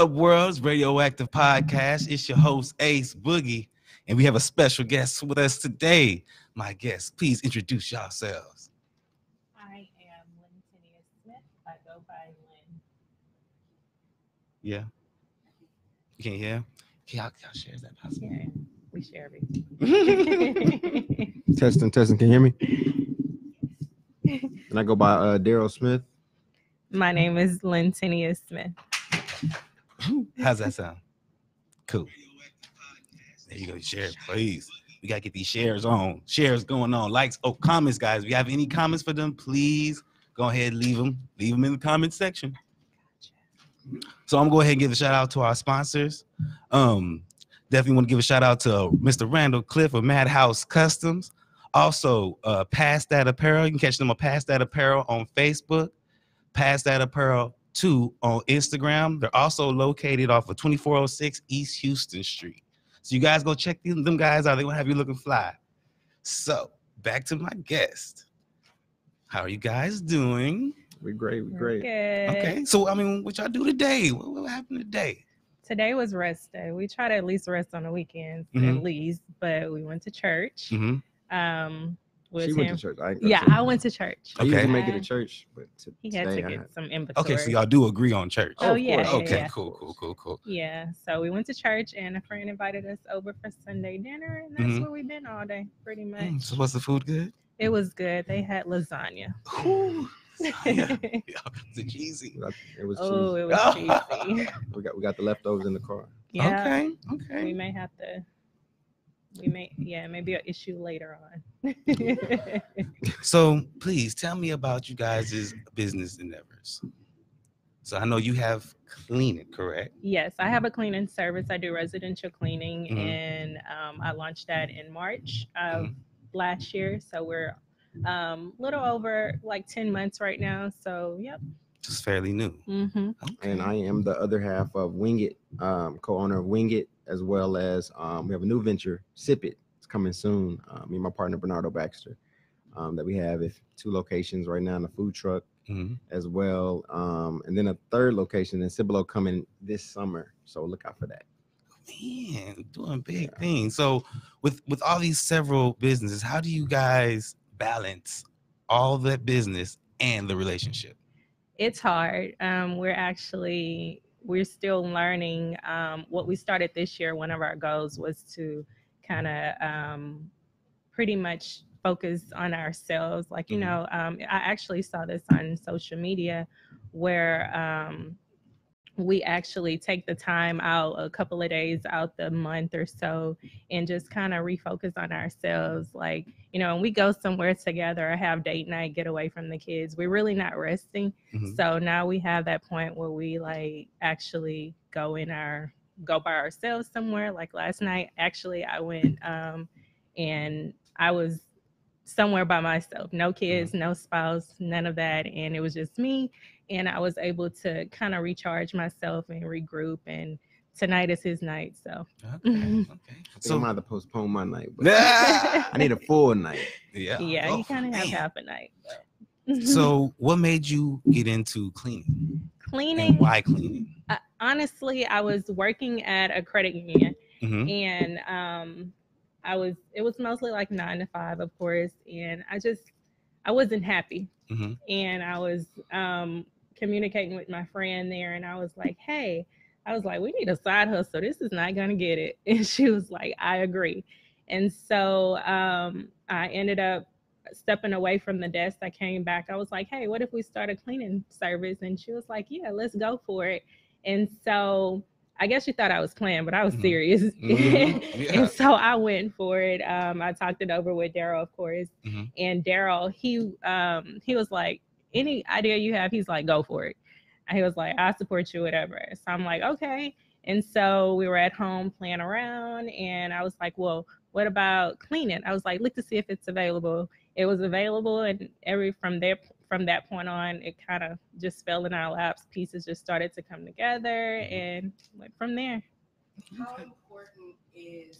up, worlds? Radioactive Podcast. It's your host, Ace Boogie, and we have a special guest with us today. My guest, please introduce yourselves. I am Lynn Tinia Smith. I go by Lynn. Yeah. You can't hear? Can y'all, y'all share that possible? Yeah, we share everything. Testing, testing. Can you hear me? And I go by uh, Daryl Smith. My name is Lynn Tinia Smith. How's that sound? Cool. There you go. Share, please. We gotta get these shares on. Shares going on. Likes. Oh, comments, guys. If you have any comments for them, please go ahead leave them. Leave them in the comment section. So I'm gonna go ahead and give a shout out to our sponsors. Um, definitely want to give a shout out to Mr. Randall Cliff of Madhouse Customs. Also, uh, Past That Apparel. You can catch them on Past That Apparel on Facebook. Past That Apparel 2 on Instagram. They're also located off of 2406 East Houston Street. So you guys go check them, them guys out. They're gonna have you looking fly. So back to my guest. How are you guys doing? We're great. We We're great. Good. Okay. So I mean, what y'all do today? What, what happened today? Today was rest day. We try to at least rest on the weekends, Mhm. at least. But we went to church. hmm Um, with She him. went to church. I ain't to Yeah. I went to church. I usually Okay. make it to Uh, church, but to, He had today to get had- some inventory. Okay, so y'all do agree on church. Oh, of yeah. Okay, yeah. cool, cool, cool, cool. Yeah, so we went to church, and a friend invited us over for Sunday dinner, and that's Mhm. where we've been all day, pretty much. Mm, so was the food good? It was good. They had lasagna. Ooh, yeah. yeah. Is it cheesy? It was oh, cheesy. it was cheesy. We got we got the leftovers in the car. Yeah, Okay, we may have to. We may, yeah, maybe an issue later on. So please tell me about you guys' business endeavors. So I know you have cleaning, correct? yes, I have a cleaning service. I do residential cleaning, Mhm. and um, I launched that in March of Mhm. last year. So we're um, little over like ten months right now. So yep. Just fairly new. hmm Okay. And I am the other half of Wing It, um, co-owner of Wing It, as well as um, we have a new venture, Sip It. It's coming soon. Uh, me and my partner Bernardo Baxter. Um, that we have if two locations right now in the food truck Mhm. as well. Um, and then a third location in Cibolo coming this summer. So look out for that. Man, doing big Yeah. things. So with with all these several businesses, how do you guys balance all that business and the relationship? it's hard. Um, we're actually we're still learning. Um, what we started this year, one of our goals was to kind of um, pretty much focus on ourselves. Like you Mhm. know, um, I actually saw this on social media where um, we actually take the time out a couple of days out the month or so and just kind of refocus on ourselves like you know when we go somewhere together or have date night get away from the kids we're really not resting Mhm. so now we have that point where we like actually go in our go by ourselves somewhere like last night actually i went um and i was somewhere by myself no kids no spouse none of that and it was just me and i was able to kind of recharge myself and regroup and tonight is his night so Okay. okay. I think So I might have to postpone my night. But yeah, I need a full night. yeah. yeah Oh, you kind of have half a night but- So what made you get into cleaning? Cleaning And why cleaning? uh, honestly i was working at a credit union Mhm. and um i was it was mostly like nine to five of course and i just i wasn't happy Mhm. and i was um communicating with my friend there and i was like hey i was like we need a side hustle this is not gonna get it and she was like i agree and so um i ended up stepping away from the desk i came back i was like hey what if we start a cleaning service and she was like yeah let's go for it and so I guess she thought I was playing, but I was Mhm. serious. Mhm. Yeah. and so I went for it. Um, I talked it over with Daryl, of course. Mhm. And Daryl, he um, he was like, any idea you have, he's like, go for it. And he was like, I support you, whatever. So I'm like, okay. And so we were at home playing around, and I was like, well, what about cleaning? I was like, look to see if it's available. It was available, and every from there from that point on, it kind of just fell in our laps. Pieces just started to come together, and went from there. How important is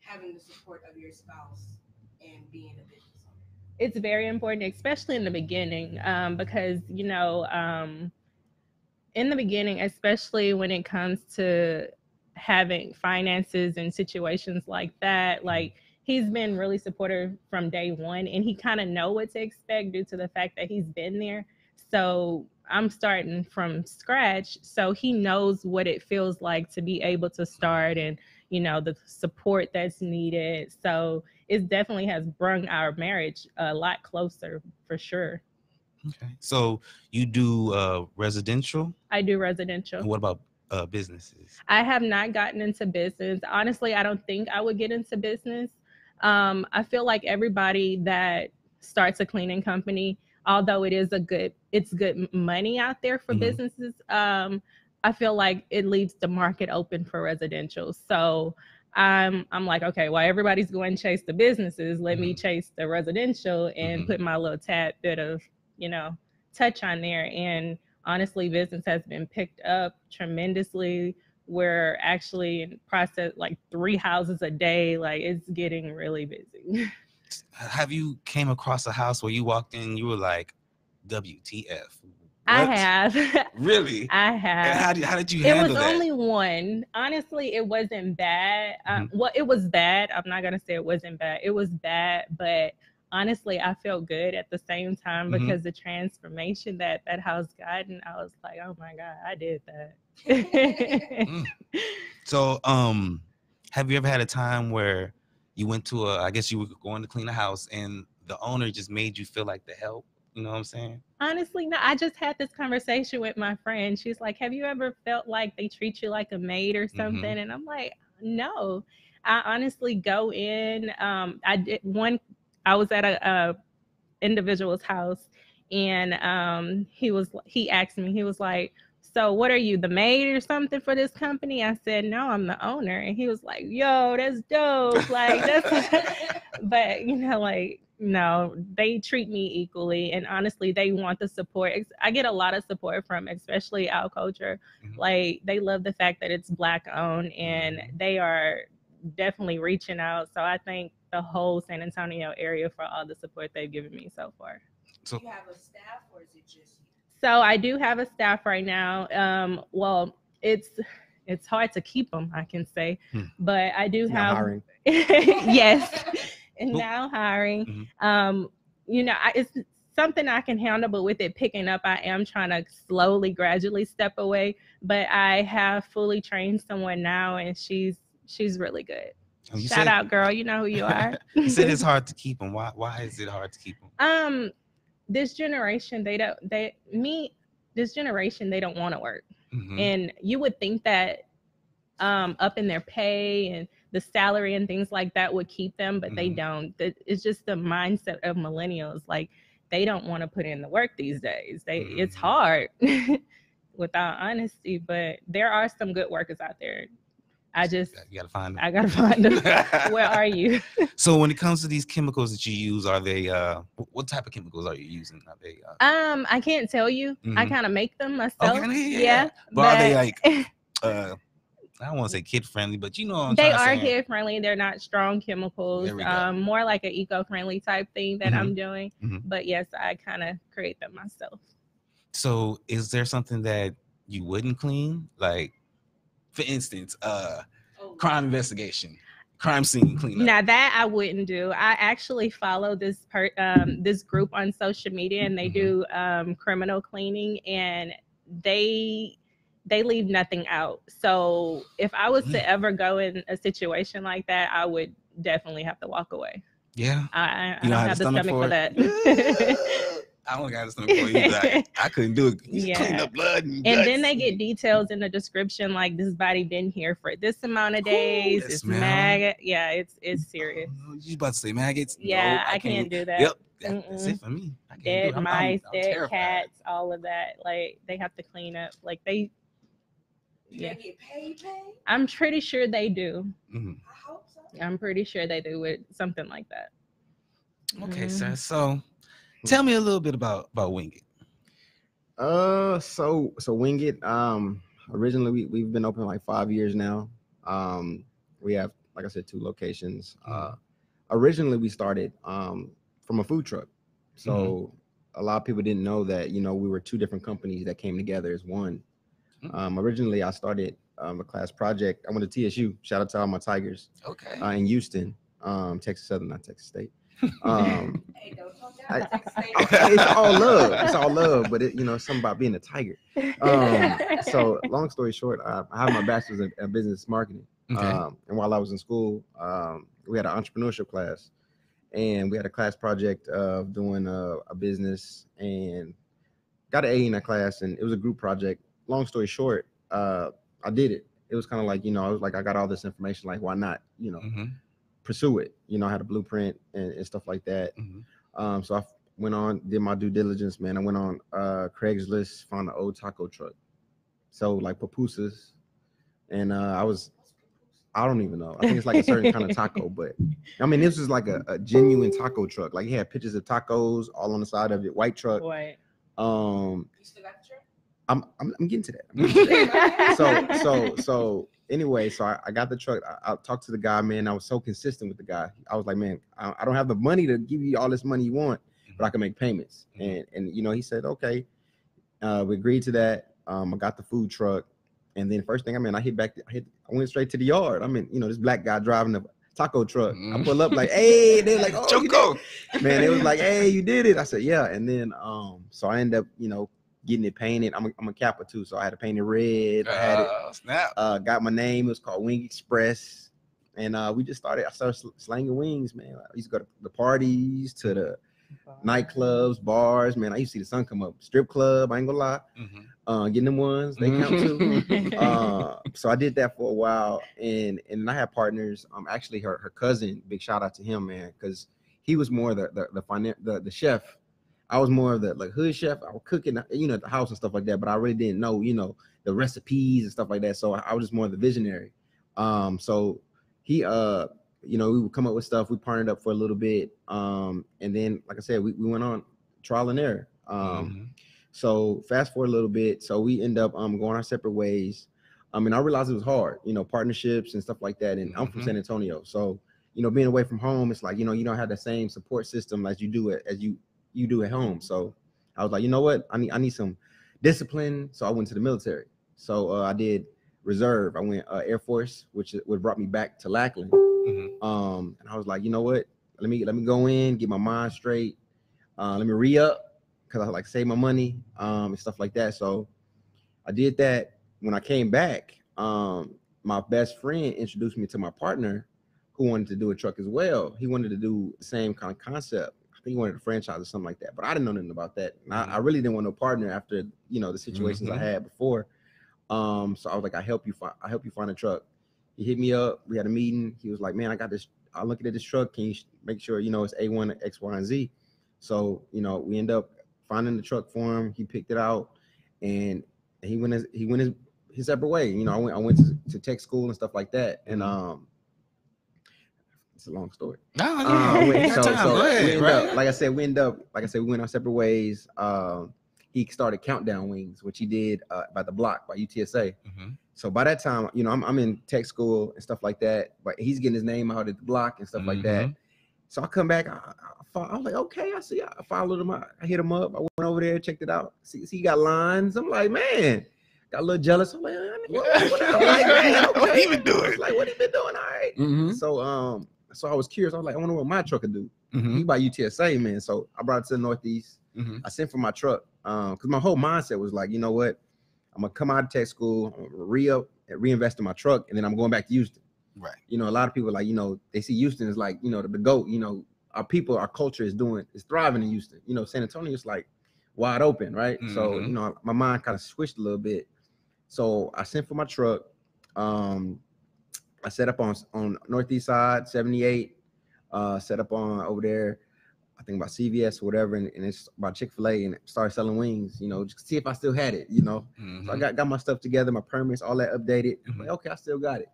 having the support of your spouse and being a business owner? it's very important, especially in the beginning, um, because you know, um, in the beginning, especially when it comes to having finances and situations like that, like he's been really supportive from day one and he kind of know what to expect due to the fact that he's been there. So I'm starting from scratch. So he knows what it feels like to be able to start and, you know, the support that's needed. So it definitely has brought our marriage a lot closer for sure. Okay. So you do uh residential? I do residential. And what about uh businesses? I have not gotten into business. Honestly, I don't think I would get into business. Um, I feel like everybody that starts a cleaning company, although it is a good, it's good money out there for Mhm. businesses. Um, I feel like it leaves the market open for residential. So I'm, I'm like, okay, while everybody's going to chase the businesses, let me Mhm. chase the residential and Mhm. put my little tad bit of, you know, touch on there. And honestly, business has been picked up tremendously we're actually in process like three houses a day like it's getting really busy Have you came across a house where you walked in, you were like, WTF? i What? have Really? i And have how did how did you it handle was that? only one honestly it wasn't bad um, Mm-hmm. well it was bad i'm not gonna say it wasn't bad it was bad but honestly i felt good at the same time Mhm. because the transformation that that house got and i was like oh my god i did that Mm. So, um, have you ever had a time where you went to a, I guess you were going to clean a house and the owner just made you feel like the help? You know what I'm saying? Honestly, no. I just had this conversation with my friend. She's like, "Have you ever felt like they treat you like a maid or something?" And I'm like, "No." I honestly go in. Um, I did one. I was at a, a individual's house, and um, he was he asked me. He was like, "So what are you, the maid or something for this company?" I said, "No, I'm the owner." And he was like, "Yo, that's dope. Like that's." but you know like no they treat me equally and honestly they want the support i get a lot of support from especially our culture Mhm. like they love the fact that it's black owned and Mhm. they are definitely reaching out so i thank the whole san antonio area for all the support they've given me so far So, you have a staff or is it just you? so i do have a staff right now um well it's it's hard to keep them i can say Hmm. but i do It's have hiring. yes and But- now hiring Mhm. um you know I, it's something i can handle but with it picking up i am trying to slowly gradually step away but i have fully trained someone now and she's she's really good Oh, shout said, out girl you know who you are you said it's hard to keep them. Why? Why is it hard to keep them? um this generation they don't they me this generation they don't want to work Mhm. and you would think that um up in their pay and the salary and things like that would keep them but they Mhm. don't it's just the mindset of millennials like they don't want to put in the work these days they it's Mhm. hard without honesty but there are some good workers out there i just you gotta find them. i gotta find them where are you so when it comes to these chemicals that you use, are they uh what type of chemicals are you using? Are they uh, um i can't tell you i Mhm. kind of make them myself Okay, yeah, yeah, yeah. but are they like uh I don't want to say kid friendly, but you know what I'm they are kid friendly. They're not strong chemicals. Um, more like an eco friendly type thing that Mhm. I'm doing. Mhm. But yes, I kind of create them myself. So is there something that you wouldn't clean? Like for instance, uh Oh, crime investigation, crime scene cleanup. Now that I wouldn't do. I actually follow this per um, this group on social media, and they Mhm. do um, criminal cleaning, and they they leave nothing out. So if I was Mm. to ever go in a situation like that, I would definitely have to walk away. yeah. I, I, I You don't don't have the stomach for it? that. I don't got a stomach for it either. I, I couldn't do it. You just clean Yeah. up blood and, And then they get details in the description like this body been here for this amount of Ooh, days. that It's smell. maggot. Yeah, it's it's serious. Oh, You about to say maggots? Yeah, Nope, I, can't, do that. Yep, that- that's it for me. I can't do Dead it. I'm- I'm- mice, I'm dead terrified. cats, all of that. Like they have to clean up. Like they, yeah. they get paid? Paid? I'm pretty sure they do. Mhm. I hope so. I'm pretty sure they do with something like that. Okay, Mhm. sir. So tell me a little bit about about Wing It. Uh, so so Wing It. Um, originally we we've been open like five years now. Um, we have like I said two locations. Uh, originally we started um from a food truck, so a lot of people didn't know that you know we were two different companies that came together as one. Mm. Um, originally, I started um, a class project. I went to TSU. Shout out to all my Tigers Okay. uh, in Houston, um, Texas Southern, not Texas State. Um, Hey, I- down it's all love. It's all love, but it, you know, it's something about being a tiger. Um, so, long story short, I, I have my bachelor's in, in business marketing. Okay. Um, and while I was in school, um, we had an entrepreneurship class, and we had a class project of doing a, a business, and got an A in that class, and it was a group project. Long story short, uh, I did it. It was kind of like you know, I was like, I got all this information, like why not? You know, Mhm, pursue it. You know, I had a blueprint and, and stuff like that. mhm. Um, so I went on, did my due diligence, man. I went on uh Craigslist, found an old taco truck. So like pupusas. And uh I was I don't even know. I think it's like a certain kind of taco, but I mean this was like a, a genuine taco truck. Like he had pictures of tacos all on the side of it, white truck. What? Um You still got the truck? I'm I'm, I'm getting to that. I'm getting to that. so so so anyway, so I, I got the truck. I, I talked to the guy, man. I was so consistent with the guy. I was like, man, I, I don't have the money to give you all this money you want, but I can make payments. Mhm. And and you know, he said, okay. Uh, we agreed to that. Um, I got the food truck, and then first thing I mean, I hit back. I hit. I went straight to the yard. I mean, you know, this black guy driving the taco truck. I Mhm. pull up like, hey, they're like, oh, Choco. man, it was like, hey, you did it. I said, yeah. And then um, so I end up, you know, getting it painted. I'm a, I'm a Kappa too, so I had to paint it red. I had it, Oh, snap. uh, got my name. It was called Wing Express, and uh, we just started. I started sl- slanging wings, man. I used to go to the parties, to the nightclubs, bars. Man, I used to see the sun come up. Strip club, I ain't gonna lie. Mhm. Uh, getting them ones, they count too. uh, so I did that for a while, and and I had partners. Um, actually, her her cousin. Big shout out to him, man, because he was more the the the, finan- the the chef. I was more of the like hood chef. I was cooking, you know, at the house and stuff like that. But I really didn't know, you know, the recipes and stuff like that. So I, was just more of the visionary. Um, so he, uh, you know, we would come up with stuff. We partnered up for a little bit, um, and then, like I said, we, we went on trial and error. Um, Mhm. so fast forward a little bit. So we end up um going our separate ways. I mean, I realized it was hard, you know, partnerships and stuff like that. And I'm from Mhm. San Antonio, so you know, being away from home, it's like you know, you don't have the same support system as you do it as you you do at home. So I was like, you know what, I need I need some discipline. So I went to the military. So uh, I did reserve. I went uh, Air Force, which would brought me back to Lackland. Mhm. Um, and I was like, you know what? Let me let me go in, get my mind straight. Uh, let me re up because I like save my money um, and stuff like that. So I did that. When I came back, um, my best friend introduced me to my partner who wanted to do a truck as well. He wanted to do the same kind of concept. I think he wanted a franchise or something like that. But I didn't know nothing about that. And I, I really didn't want no partner after you know the situations I Mhm. had before. Um, so I was like, I help you find I help you find a truck. He hit me up. We had a meeting. He was like, "Man, I got this. I'm looking at this truck. Can you sh- make sure you know it's A1 X, Y, and Z?" So you know, we end up finding the truck for him. He picked it out, and he went his he went his, his separate way. You know, I went I went to, to tech school and stuff like that. And Mhm. um, it's a long story. No, yeah, wait, you got so, so Go we end right? up, like I said, we end up, like I said, we went our separate ways. Um, he started Countdown Wings, which he did uh, by the block by UTSA. Mhm. So by that time, you know, I'm, I'm in tech school and stuff like that, but he's getting his name out at the block and stuff like that. Mhm. So I come back, I, I, I was like, okay, I see, I followed him, I, I hit him up, I went over there, checked it out. See, see, he got lines. I'm like, man, got a little jealous. I'm like, "Uh, what, what, I'm like, man, What he been doing? Like, what he been doing? All right. Mhm. So um, so I was curious. I was like, I wonder what my truck could do. Mhm. He by UTSA, man. So I brought it to the Northeast. Mhm. I sent for my truck um because my whole mindset was like, you know what, I'm gonna come out of tech school, re up reinvest in my truck, and then I'm going back to Houston. Right. You know, a lot of people like, you know, they see Houston as like, you know, the, the goat. You know, our people, our culture is doing, is thriving in Houston. You know, San Antonio is like wide open, right? So Mhm. you know, my mind kind of switched a little bit. So I sent for my truck. Um, I set up on on Northeast Side, 78. Uh, set up on over there. I think about CVS or whatever, and, and it's about Chick Fil A, and started selling wings. You know, just see if I still had it. You know, so I Mhm. got got my stuff together, my permits, all that updated. I'm like, okay, I still got it.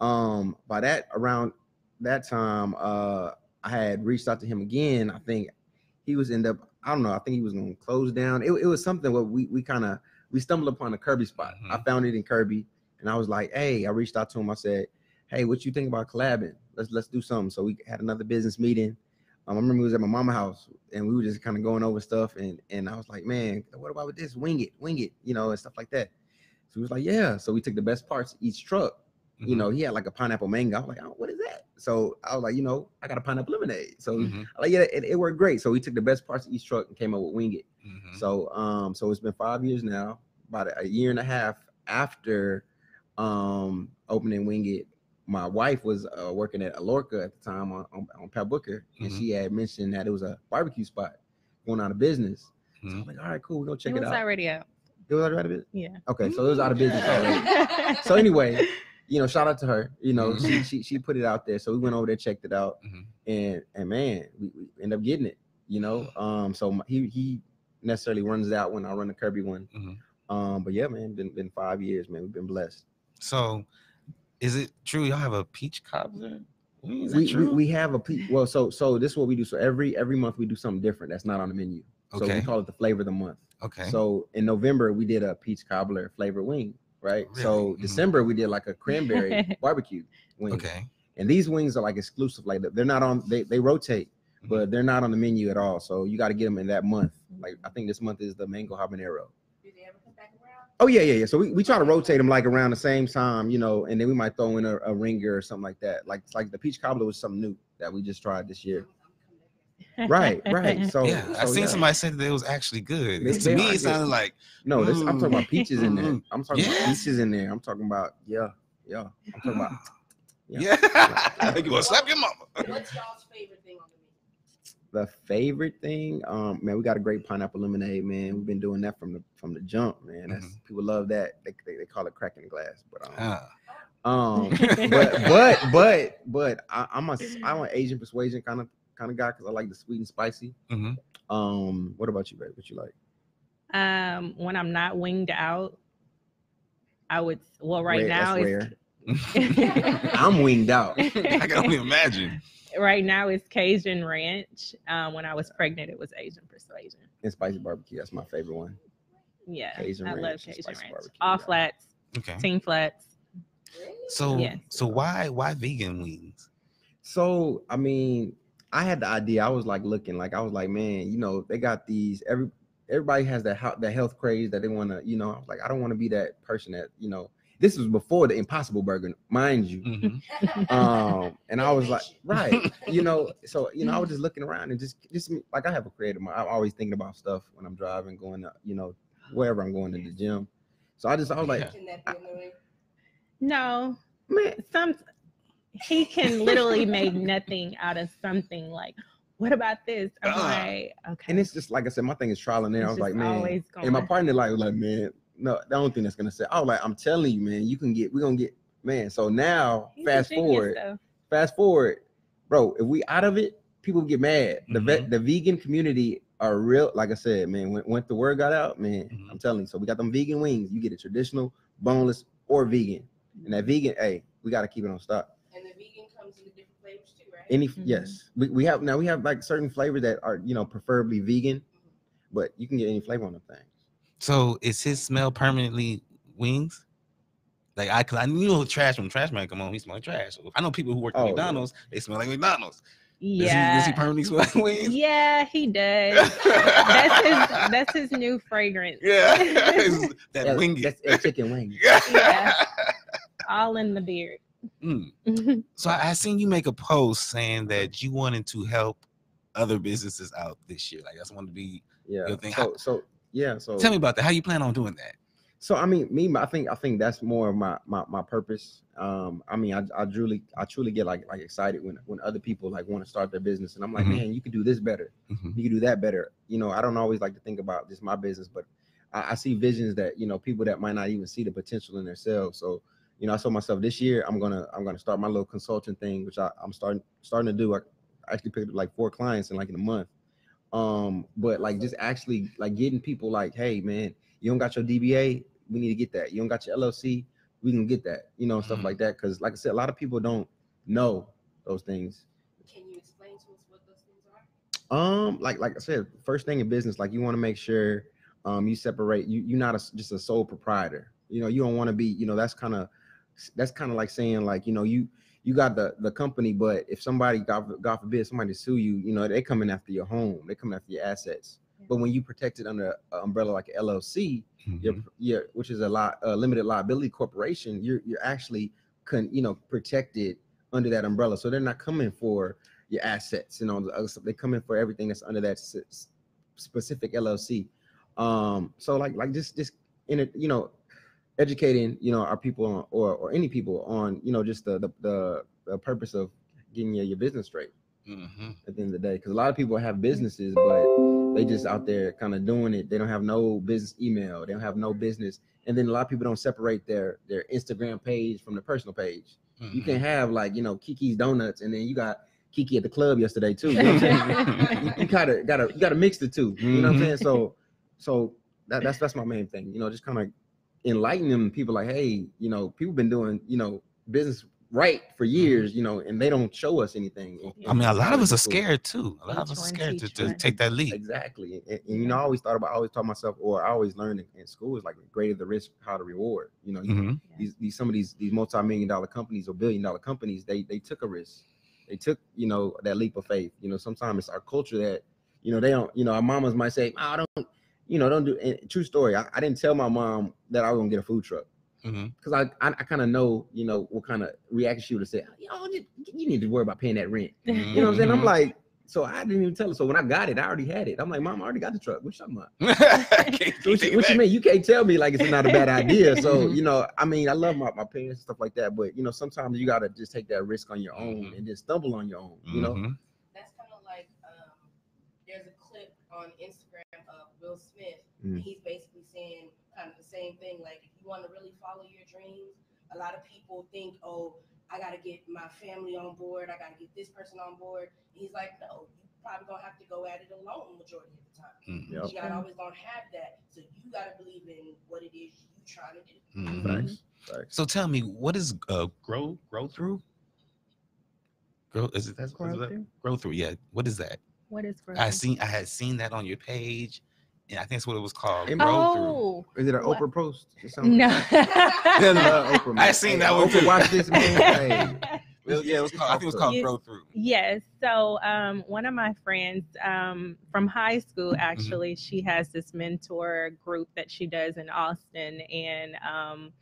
Um, by that around that time, uh, I had reached out to him again. I think he was end up. I don't know. I think he was going to close down. It, it was something where we we kind of we stumbled upon a Kirby spot. I Mhm. found it in Kirby, and I was like, hey, I reached out to him. I said, hey, what you think about collabing? Let's let's do something. So we had another business meeting. Um, I remember we was at my mama house and we were just kind of going over stuff and and I was like, man, what about with this? Wing it, wing it, you know, and stuff like that. So he was like, yeah. So we took the best parts of each truck. You Mhm. know, he had like a pineapple mango. I was like, oh, what is that? So I was like, you know, I got a pineapple lemonade. So Mhm. I like, yeah, it, it worked great. So we took the best parts of each truck and came up with Wing It. Mhm. So um, so it's been five years now, about a year and a half after um opening Wing It. My wife was uh, working at Alorica at the time on, on, on Pat Booker, and Mhm. she had mentioned that it was a barbecue spot going out of business. So Mhm. I'm like, all right, cool, we're gonna check it it, was out. already out. It was already out of business. Yeah. Okay, so it was out of business already. So anyway, you know, shout out to her. You know, she, she she put it out there. So we went over there, checked it out, Mhm. and and man, we, we end up getting it. You know, um, so my, he he necessarily runs that one. I run the Kirby one. Mhm. Um, but yeah, man, been been five years, man. We've been blessed. So, is it true y'all have a peach cobbler? Is We, we true? we have a pe- well, so so this is what we do. So every every month we do something different that's not on the menu. So Okay. we call it the flavor of the month. okay. So in November we did a peach cobbler flavored wing, right? So Really? Mhm. December we did like a cranberry barbecue wing. okay. And these wings are like exclusive, like they're not on. They they rotate, but they're not on the menu at all. So you got to get them in that month. Like I think this month is the mango habanero. Do they ever come back around? Oh yeah, yeah, yeah. So we, we try to rotate them like around the same time, you know, and then we might throw in a, a ringer or something like that. Like it's like the peach cobbler was something new that we just tried this year. Right, right. So yeah, I so, seen yeah. somebody say that it was actually good. They- to they me, it good. sounded like No, this I'm talking about mm, peaches mm, in there. Mm, mm. I'm talking about peaches in there. I'm talking about yeah, yeah. I'm talking about yeah. I think you want to slap your mama. What's y'all's favorite thing on the menu? The favorite thing. Um, man, we got a great pineapple lemonade, man. We've been doing that from the from the jump, man. That's Mm-hmm. people love that. They, they, they call it cracking glass, but um, Ah, um but but but but I, I'm a I'm an Asian persuasion kind of kind of guy because I like the sweet and spicy. mhm. Um, what about you, babe? What you like? Um, when I'm not winged out, I would well right Rare- now it's. I'm winged out. I can only imagine. Right now it's Cajun ranch. Um, when I was pregnant, it was Asian persuasion. And spicy barbecue. That's my favorite one. Yeah, Cajun I love ranch and Cajun ranch. barbecue, All yeah. flats, Okay. team flats. So Yes. so why why vegan wings? So I mean, I had the idea. I was like looking, like I was like, man, you know, they got these. Every everybody has that hou- that health craze that they want to, you know. I was like, I don't want to be that person that, you know. This was before the Impossible Burger, mind you. Mhm. Um, and I was like, right, you know. So you know, I was just looking around and just just like I have a creative mind. I'm always thinking about stuff when I'm driving, going to, you know, wherever I'm going to the gym. So I just I was like, Yeah. Can that be annoying? No, man, some he can literally make nothing out of something. Like, what about this? I'm Ah. like, okay. and it's just like I said, my thing is trial and error. I was like, man, And my partner like was like, man, no, the only thing that's gonna say, I was like, I'm telling you, man, you can get, we're gonna get, man. So now, He's fast genius, forward, though. fast forward, bro. If we out of it, people get mad. The Mhm. vet, the vegan community are real. Like I said, man, when, when the word got out, man, Mhm. I'm telling you. So we got them vegan wings. You get a traditional, boneless, or vegan. And that vegan, hey, we gotta keep it on stock. And the vegan comes in different flavors too, right? Any, Mhm. yes, we, we have now we have like certain flavors that are you know preferably vegan, but you can get any flavor on the thing. So is his smell permanently wings? Like I, cause I knew trash when trash man come on, he smell like trash. I know people who work at Oh, yeah. McDonald's, they smell like McDonald's. Does he, does Yeah. he permanently smell like wings? Yeah, he does. that's his that's his new fragrance. Yeah, It's that Yeah, wingy. that's a chicken wing. Yeah. All in the beard. Mm. So I, I seen you make a post saying that you wanted to help other businesses out this year. Like that's one to be. Yeah. Your thing. So so yeah. So Tell me about that. How you plan on doing that? so I mean me I think I think that's more of my my, my purpose. Um I mean I, I truly I truly get like like excited when when other people like want to start their business and I'm like Mhm. man you can do this better Mhm. you can do that better. You know I don't always like to think about just my business but I, I see visions that you know people that might not even see the potential in themselves. So you know I told myself this year I'm gonna I'm gonna start my little consulting thing which I, I'm starting starting to do. I actually picked up like four clients in like in a month. Um, but like just actually like getting people like, hey man, you don't got your DBA, we need to get that. You don't got your LLC, we can get that, you know, and stuff Mhm. like that. Cause like I said, a lot of people don't know those things. Can you explain to us what those things are? Um, like like I said, first thing in business, like you want to make sure um you separate you you're not a, just a sole proprietor. You know, you don't want to be, you know, that's kind of that's kind of like saying like, you know, you you got the the company, but if somebody God, God forbid somebody sue you, you know, they coming after your home, they coming after your assets. But when you protect it under an umbrella like LLC, your, Mhm. your which is a lot a limited liability corporation, you're you're actually con, you know protected under that umbrella. So they're not coming for your assets and all the other stuff. They come in for everything that's under that s- s- specific LLC. Um, so like like just just in it, you know, educating you know our people on, or or any people on you know just the the the, the purpose of getting your, your business straight Mhm. at the end of the day because a lot of people have businesses but they just out there kind of doing it they don't have no business email they don't have no business and then a lot of people don't separate their their instagram page from the personal page you Mhm. can have like you know kiki's donuts and then you got kiki at the club yesterday too you, know what I'm saying? you, you gotta gotta you gotta mix the two you know what i'm Mhm. saying so so that, that's that's my main thing you know just kind of enlightening them people like hey you know people been doing you know business right for years you know and they don't show us anything I mean, a lot of us are scared too. A lot of us are scared to, to take that leap. Exactly. And, and, you know, I always thought about, I always taught myself, or I always learned in, in school is like greater the risk, how the reward. You know, you- Mhm. these, these some of these these multi-million dollar companies or billion dollar companies, they they took a risk. They took, you know, that leap of faith. You know, sometimes it's our culture that, you know, they don't, you know, our mamas might say, I don't, you know, don't do and true story. I, I didn't tell my mom that I was gonna get a food truck Mhm. because I I, I kind of know, you know, what kind of reaction she would have said. You you, you need to worry about paying that rent. You know what I'm saying? I'm Mhm. like, so I didn't even tell her. So when I got it, I already had it. I'm like, Mom, I already got the truck. What you talking about? Can't- can't What, you, what you mean? You can't tell me like it's not a bad idea. So Mhm. you know, I mean, I love my, my parents and stuff like that, but you know, sometimes you gotta just take that risk on your own Mhm. and just stumble on your own. You know, Mhm. That's kind of like um, there's a clip on Instagram of Will Smith. Mhm. And he's basically saying kind of the same thing. Like, if you want to really follow your dreams, a lot of people think, oh, I got to get my family on board. I got to get this person on board. And he's like, no, you probably gonna have to go at it alone majority of the time. Mhm. Yep. You're not always gonna have that. So you gotta believe in what it is you trying to do. Mhm. Facts. Facts. So tell me, what is uh grow grow through? Grow is it that's Grow is that- through? grow through? Yeah. What is that? What is growth? I seen I had seen that on your page, and I think that's what it was called. It- through. Oh Is it an What? Oprah post? or something? no. like- Yeah, no, Oprah, I man. seen that one Oprah, too. watch this, man. Hey, Well, yeah, it was called. I think it was called You- grow through. Yes. So um, one of my friends um, from high school, actually, she has this mentor group that she does in Austin, and um,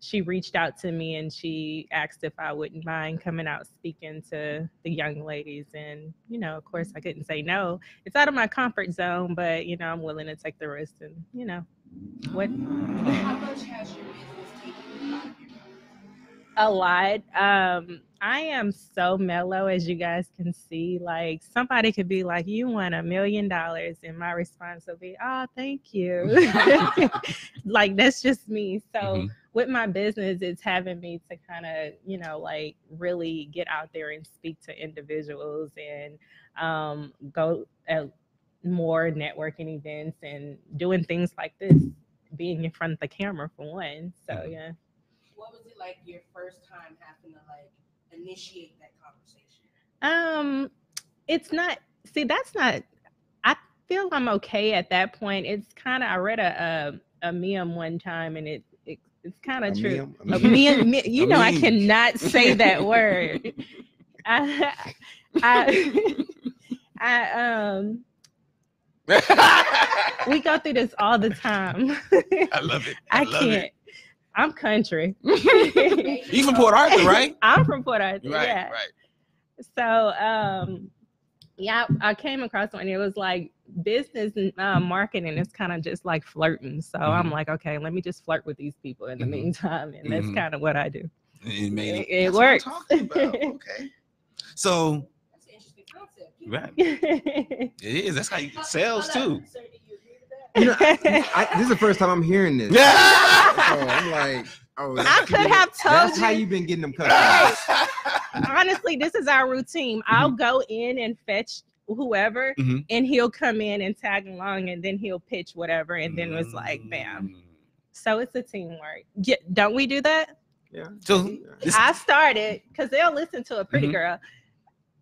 she reached out to me and she asked if I wouldn't mind coming out speaking to the young ladies, and you know, of course, I couldn't say no. It's out of my comfort zone, but you know, I'm willing to take the risk, and you know, what How much has your business taken you out of your comfort a lot. Um, I am so mellow, as you guys can see. Like somebody could be like, "You won a million dollars," and my response will be, "Oh, thank you." like that's just me. So Mhm. With my business, it's having me to kind of, you know, like really get out there and speak to individuals and um, go at more networking events and doing things like this, being in front of the camera for one. So Mhm. yeah. What was it like your first time having to like initiate that conversation? Um, it's not. See, that's not. I feel I'm okay at that point. It's kind of. I read a a, a meme one time, and it, it it's kind of true. meme? A meme? meme, you know, I cannot say that word. I, I, I, um, we go through this all the time. I love it. I, I love can't. it. I'm country. You from Port Arthur, right? I'm from Port Arthur. Right, yeah. right. So um yeah, I came across one. It was like business uh, marketing is kind of just like flirting. So I'm Mhm. like, okay, let me just flirt with these people in the Mhm. meantime, and that's Mhm. kind of what I do. It made It- it that's works. Okay. So That's an interesting concept. Right, it is. That's how you How- sales too. up. You agree with that? You know, I, I, this is the first time I'm hearing this. So Yeah. I'm like, oh, I that's- could have told That's how you. you've been getting them customers. Honestly, this is our routine. Mm-hmm. I'll go in and fetch whoever, Mhm. and he'll come in and tag along, and then he'll pitch whatever, and then it's like, bam. Mm. So it's a teamwork. Yeah, don't we do that? Yeah. So this, I started because they'll listen to a pretty Mhm. girl,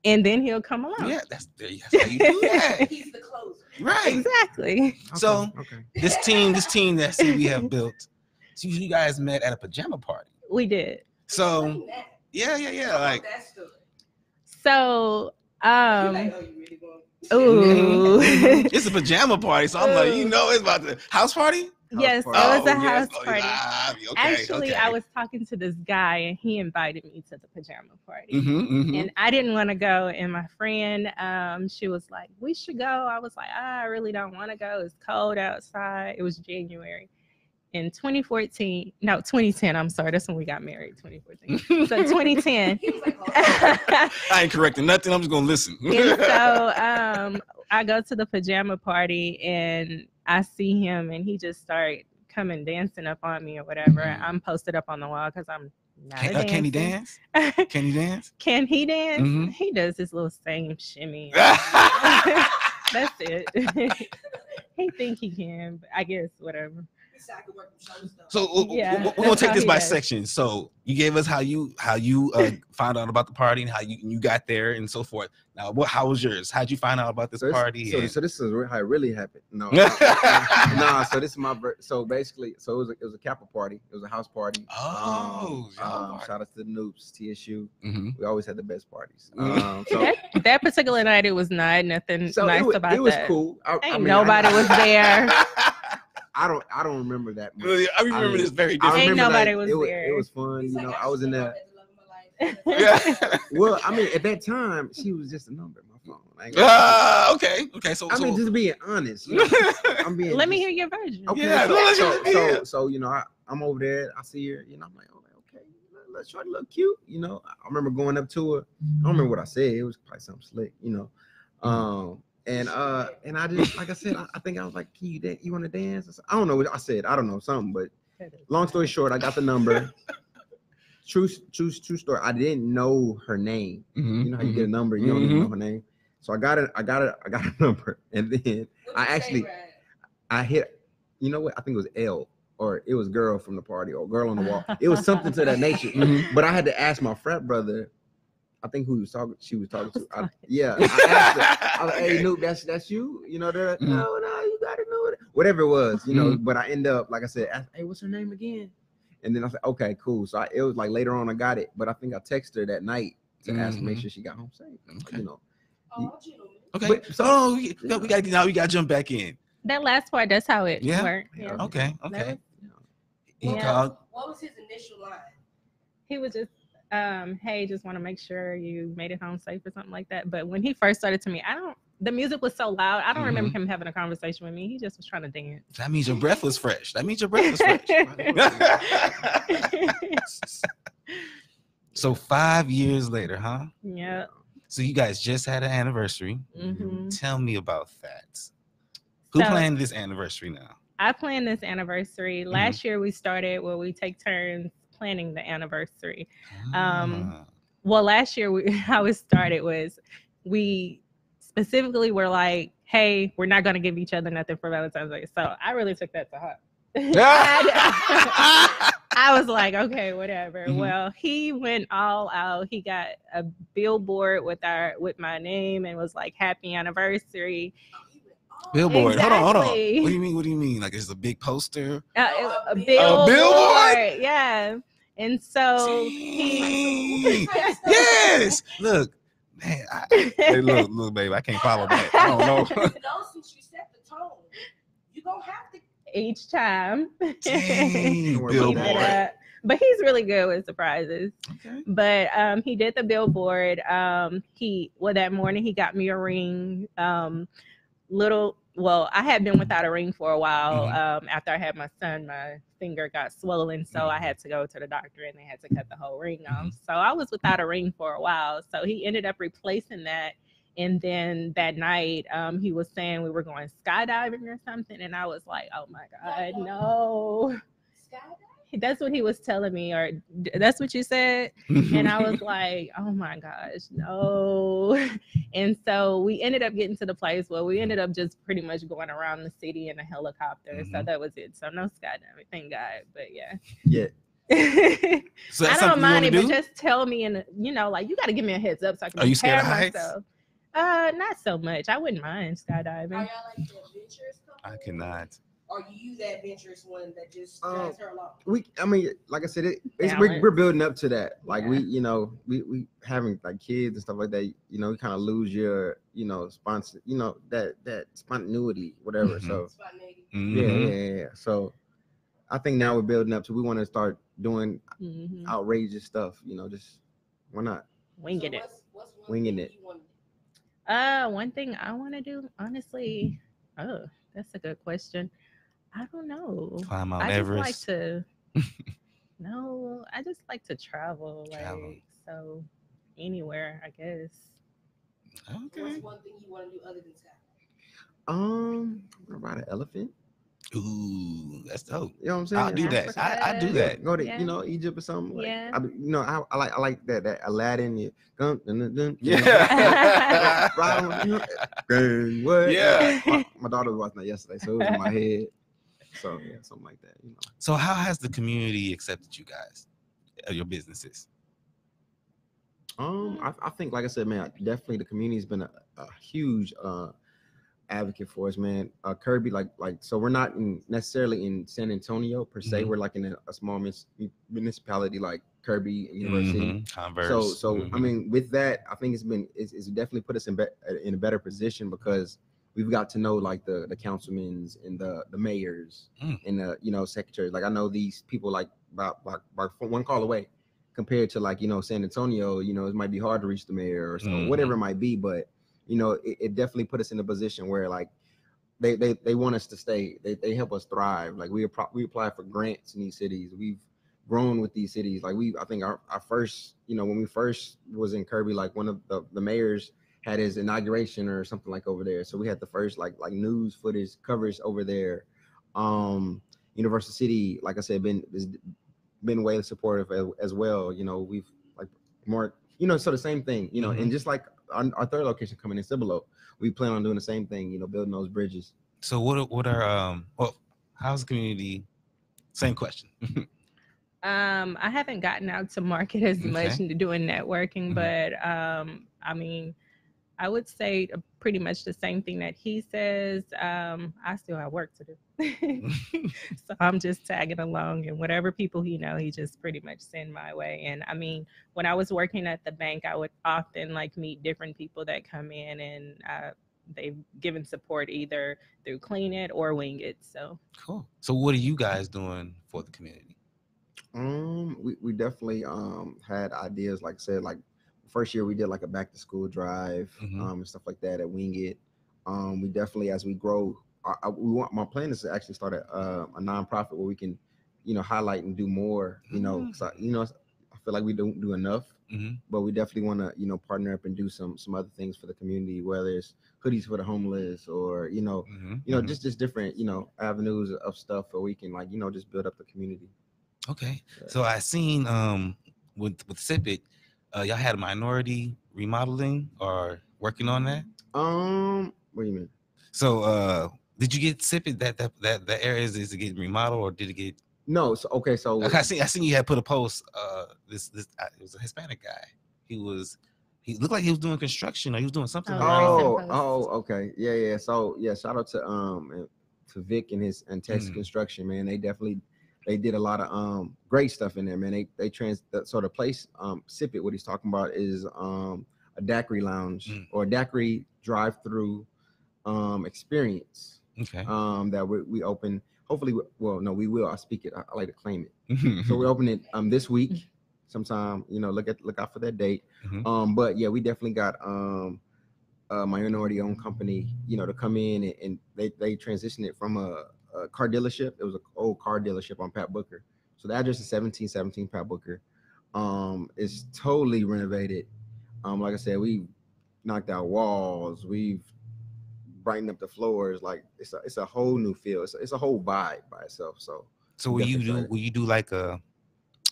and then he'll come along. yeah, that's, that's how you do that. He's the closer. Right. exactly. So- okay. This team, this team that see we have built. So you guys met at a pajama party. We did. So yeah, yeah, yeah. Like that story. So You um like, oh, really? Ooh. it's a pajama party, so I'm like, you know, it's about the house party. yes, it was a Oh, yes. house Oh, party. ah, okay, Actually, okay. I was talking to this guy and he invited me to the pajama party. Mhm, mhm. And I didn't want to go. And my friend, um, she was like, We should go. I was like, ah, I really don't want to go. It's cold outside. It was January. In 2014, no, 2010, I'm sorry. That's when we got married, 2014. So 2010. Like, oh, I ain't correcting nothing. I'm just gonna listen. and so um, I go to the pajama party and I see him and he just started coming dancing up on me or whatever. Mhm. I'm posted up on the wall because I'm not can, a uh, can he dance? Can he dance? Can he dance? Mhm. He does his little same shimmy. That's it. he think he can, but I guess whatever. He said I could work them shoulders though. w- w- Yeah, we're gonna take this by does. section. So you gave us how you how you uh, found out about the party and how you you got there and so forth. Now, what how was yours? How'd you find out about this So party? so, and- so this is how it really happened. No, nah. So this is my ver- so basically, so it was a, it was a Kappa party. It was a house party. Oh, y'all um, party. shout out to the Nupes TSU. Mhm. We always had the best parties. Um, so that, that particular night, it was not nothing so nice it, wa- about it was that. cool. I, I Ain't mean, nobody I, was there. I don't I don't remember that. Much. I remember mean, this very I different. Ain't nobody that was it, was, it was fun. He's You like, know, I I was in still there. the love of my life. Yeah. Well, I mean, at that time, she was just a number in my phone. I, ain't Ah, okay. Okay. So, I mean, just being honest. You know, I'm being. Let me hear your version. Okay, Yeah, so, so, so, so, you know, I, I'm over there. I see her. You know, I'm like, oh, okay, let's try to look cute. You know, I remember going up to her. I don't remember what I said. It was probably something slick. You know, um, and uh, and I just like I said, I, I think I was like, can you dan- you want to dance? I, said, I don't know what I said. I don't know something, but long story short, I got the number. true, true, true story. I didn't know her name. Mhm, You know how you mhm. get a number, you don't even Mhm. know her name. So I got it. I got it. I got a number, and then What I you say, actually- I hit, you know what? I think it was L or it was girl from the party or girl on the wall. It was something to that nature. Mhm. But I had to ask my frat brother. I think who was talking. She was talking to. I, yeah, I asked her. I was like, "Hey, Nupe, that's that's you." You know, they're like, Mhm. "No, no, you gotta know it." Whatever it was, you know. Mhm. But I end up, like I said, ask, "Hey, what's her name again?" And then I said, "Okay, cool." So I, it was like later on, I got it. But I think I texted her that night to ask, make sure she got home safe. Okay. You know. Oh. Okay. But- so oh, we, we got now we got to jump back in. That last part, that's how it Yeah? worked. Yeah. Yeah. Okay. Okay. was- He Yeah. called. What was his initial line? he was just um hey just want to make sure you made it home safe or something like that but when he first started to me i don't the music was so loud i don't remember Mm-hmm. him having a conversation with me he just was trying to dance That means your breath was fresh. That means your breath was fresh. so five years later, huh? yeah So you guys just had an anniversary. hmm Tell me about that. Who So- planned this anniversary now? i planned this anniversary last year we started where we take turns planning the anniversary Um, Ah. well last year we, how it started was we specifically were like hey we're not going to give each other nothing for valentine's day so i really took that to heart I was like, okay, whatever. Mhm. Well, he went all out. He got a billboard with our with my name and was like, "Happy anniversary." He went, Billboard. Hold on, hold on. What do you mean? What do you mean? Like it's a big poster? Uh, a a billboard. billboard? Yeah. And so he. Yes. Look, man. I, hey, look, look, baby. I can't follow that. I don't know. You know, since you set the tone, you gonna have to. each time. Dang, Don't worry He about did billboard. but he's really good with surprises. Okay. But um, he did the billboard. Um, he well that morning he got me a ring. Um, little well, I had been without a ring for a while. Mhm. Um, after I had my son, my finger got swollen, so I Mhm. had to go to the doctor and they had to cut the whole ring off. Mhm. So I was without a ring for a while. So he ended up replacing that. And then that night, um, he was saying we were going skydiving or something, and I was like, "Oh my god, no!" Skydive? That's what he was telling me, or that's what you said and I was like, oh my gosh, no. And so we ended up getting to the place where we ended up just pretty much going around the city in a helicopter. So Mhm. that was it. So no skydiving, thank God. But yeah. Yeah. I so that's don't mind it, wanna but just tell me and you know, like you gotta give me a heads up so I can Are you scared prepare of heights? myself. Uh not so much. I wouldn't mind skydiving. Are skydiving. y'all like the adventurous? I cannot. Or are you that adventurous one that just Um, her along? we i mean like i said it, it's we're, we're building up to that like we you know we we having like kids and stuff like that you know you kind of lose your you know sponsor you know that that spontaneity whatever Mhm. so Spontaneity. yeah, yeah yeah yeah so i think now we're building up to we want to start doing Mhm. outrageous stuff you know just why not Winging so it. What's, what's one Winging thing it. You Uh, one thing I want to do, honestly, oh, that's a good question. I don't know. Climb Mount I Everest. just like to. no, I just like to travel. Travel. Like so, anywhere, I guess. Okay. What's one thing you want to do other than sky? um ride an elephant Ooh, that's dope. you know what i'm saying I'll do that. I, I do that. go to Yeah. you know Egypt or something. Like, Yeah. I, be- you know I, I like I like that that Aladdin. You, dun, dun, dun, dun, Yeah. You know. Yeah. My, my daughter was watching that yesterday, so it was in my head. So yeah, something like that. You know. So how has the community accepted you guys, uh, your businesses? Um, I, I think, like I said, man, definitely the community's been a, a huge uh advocate for us, man. Uh, Kirby, like, like, so we're not in necessarily in San Antonio per se. Mhm. We're like in a, a small mis- municipality like Kirby University. Mhm. Converse. So, so I Mhm. mean, with that, I think it's been it's, it's definitely put us in be- in a better position because we've got to know like the the councilmen's and the the mayors Mm. and the you know secretaries. Like I know these people like about, about, about one call away, compared to like you know San Antonio. You know, it might be hard to reach the mayor or Mhm. whatever it might be, but you know, it, it definitely put us in a position where like. They, they, they want us to stay. They, they help us thrive. Like we appro- we apply for grants in these cities. We've grown with these cities. Like we, I think our, our first, you know, when we first was in Kirby, like one of the, the mayors had his inauguration or something like over there. So we had the first like like news footage coverage over there. Um, Universal City, like I said, been been way supportive as, as well. You know, we've like more, you know, so the same thing, you know, and just like our, our third location coming in Cibolo, we plan on doing the same thing. You know, building those bridges. So what are, what are um well how's the community? Same question. Um, I haven't gotten out to market as much into doing networking, Mhm. but um, I mean, I would say uh, pretty much the same thing that he says. Um, I still have work to do, so I'm just tagging along, and whatever people he know, he just pretty much send my way. And I mean, when I was working at the bank, I would often like meet different people that come in, and uh, they've given support either through Clean It or Wing It. So cool. So what are you guys doing for the community? Um, we, we definitely um had ideas, like I said, like first year we did like a back to school drive, Mhm. um, and stuff like that at Wing It. Um, we definitely as we grow, I, I, we want my plan is to actually start a uh, a nonprofit where we can, you know, highlight and do more. You know, 'cause I, you know, I feel like we don't do enough, Mhm. but we definitely want to, you know, partner up and do some some other things for the community, whether it's hoodies for the homeless or you know, Mhm. you know, Mhm. just just different, you know, avenues of stuff where we can like, you know, just build up the community. Okay. Yeah. So I seen um with with Sip It, uh y'all had a minority remodeling or working on that. Um, what do you mean? So uh did you get Sip It that that that that areas is it getting remodeled or did it get No, so okay, so like I see I seen you had put a post uh this this uh, it was a Hispanic guy. He was he looked like he was doing construction or he was doing something Oh, around- oh, oh, okay, yeah, yeah. So yeah, shout out to um to Vic and his and Texas Mhm. Construction, man. They definitely they did a lot of um great stuff in there, man. They they trans that sort of place um sip it. What he's talking about is um a daiquiri lounge Mm. or a daiquiri drive through um experience Okay. um that we, we open. Hopefully, we- well, no, we will. I speak it. I, I like to claim it. So we open it um this week. Sometime, you know, look at look out for that date. Mhm. Um, but yeah, we definitely got um a minority owned company, you know, to come in and, and they they transitioned it from a, a car dealership. It was an old car dealership on Pat Booker. So the address is 1717 Pat Booker. Um, it's totally renovated. Um, like I said, we knocked out walls, we've brightened up the floors. Like it's a it's a whole new feel. It's a, it's a whole vibe by itself. So So will you do excited. will you do like a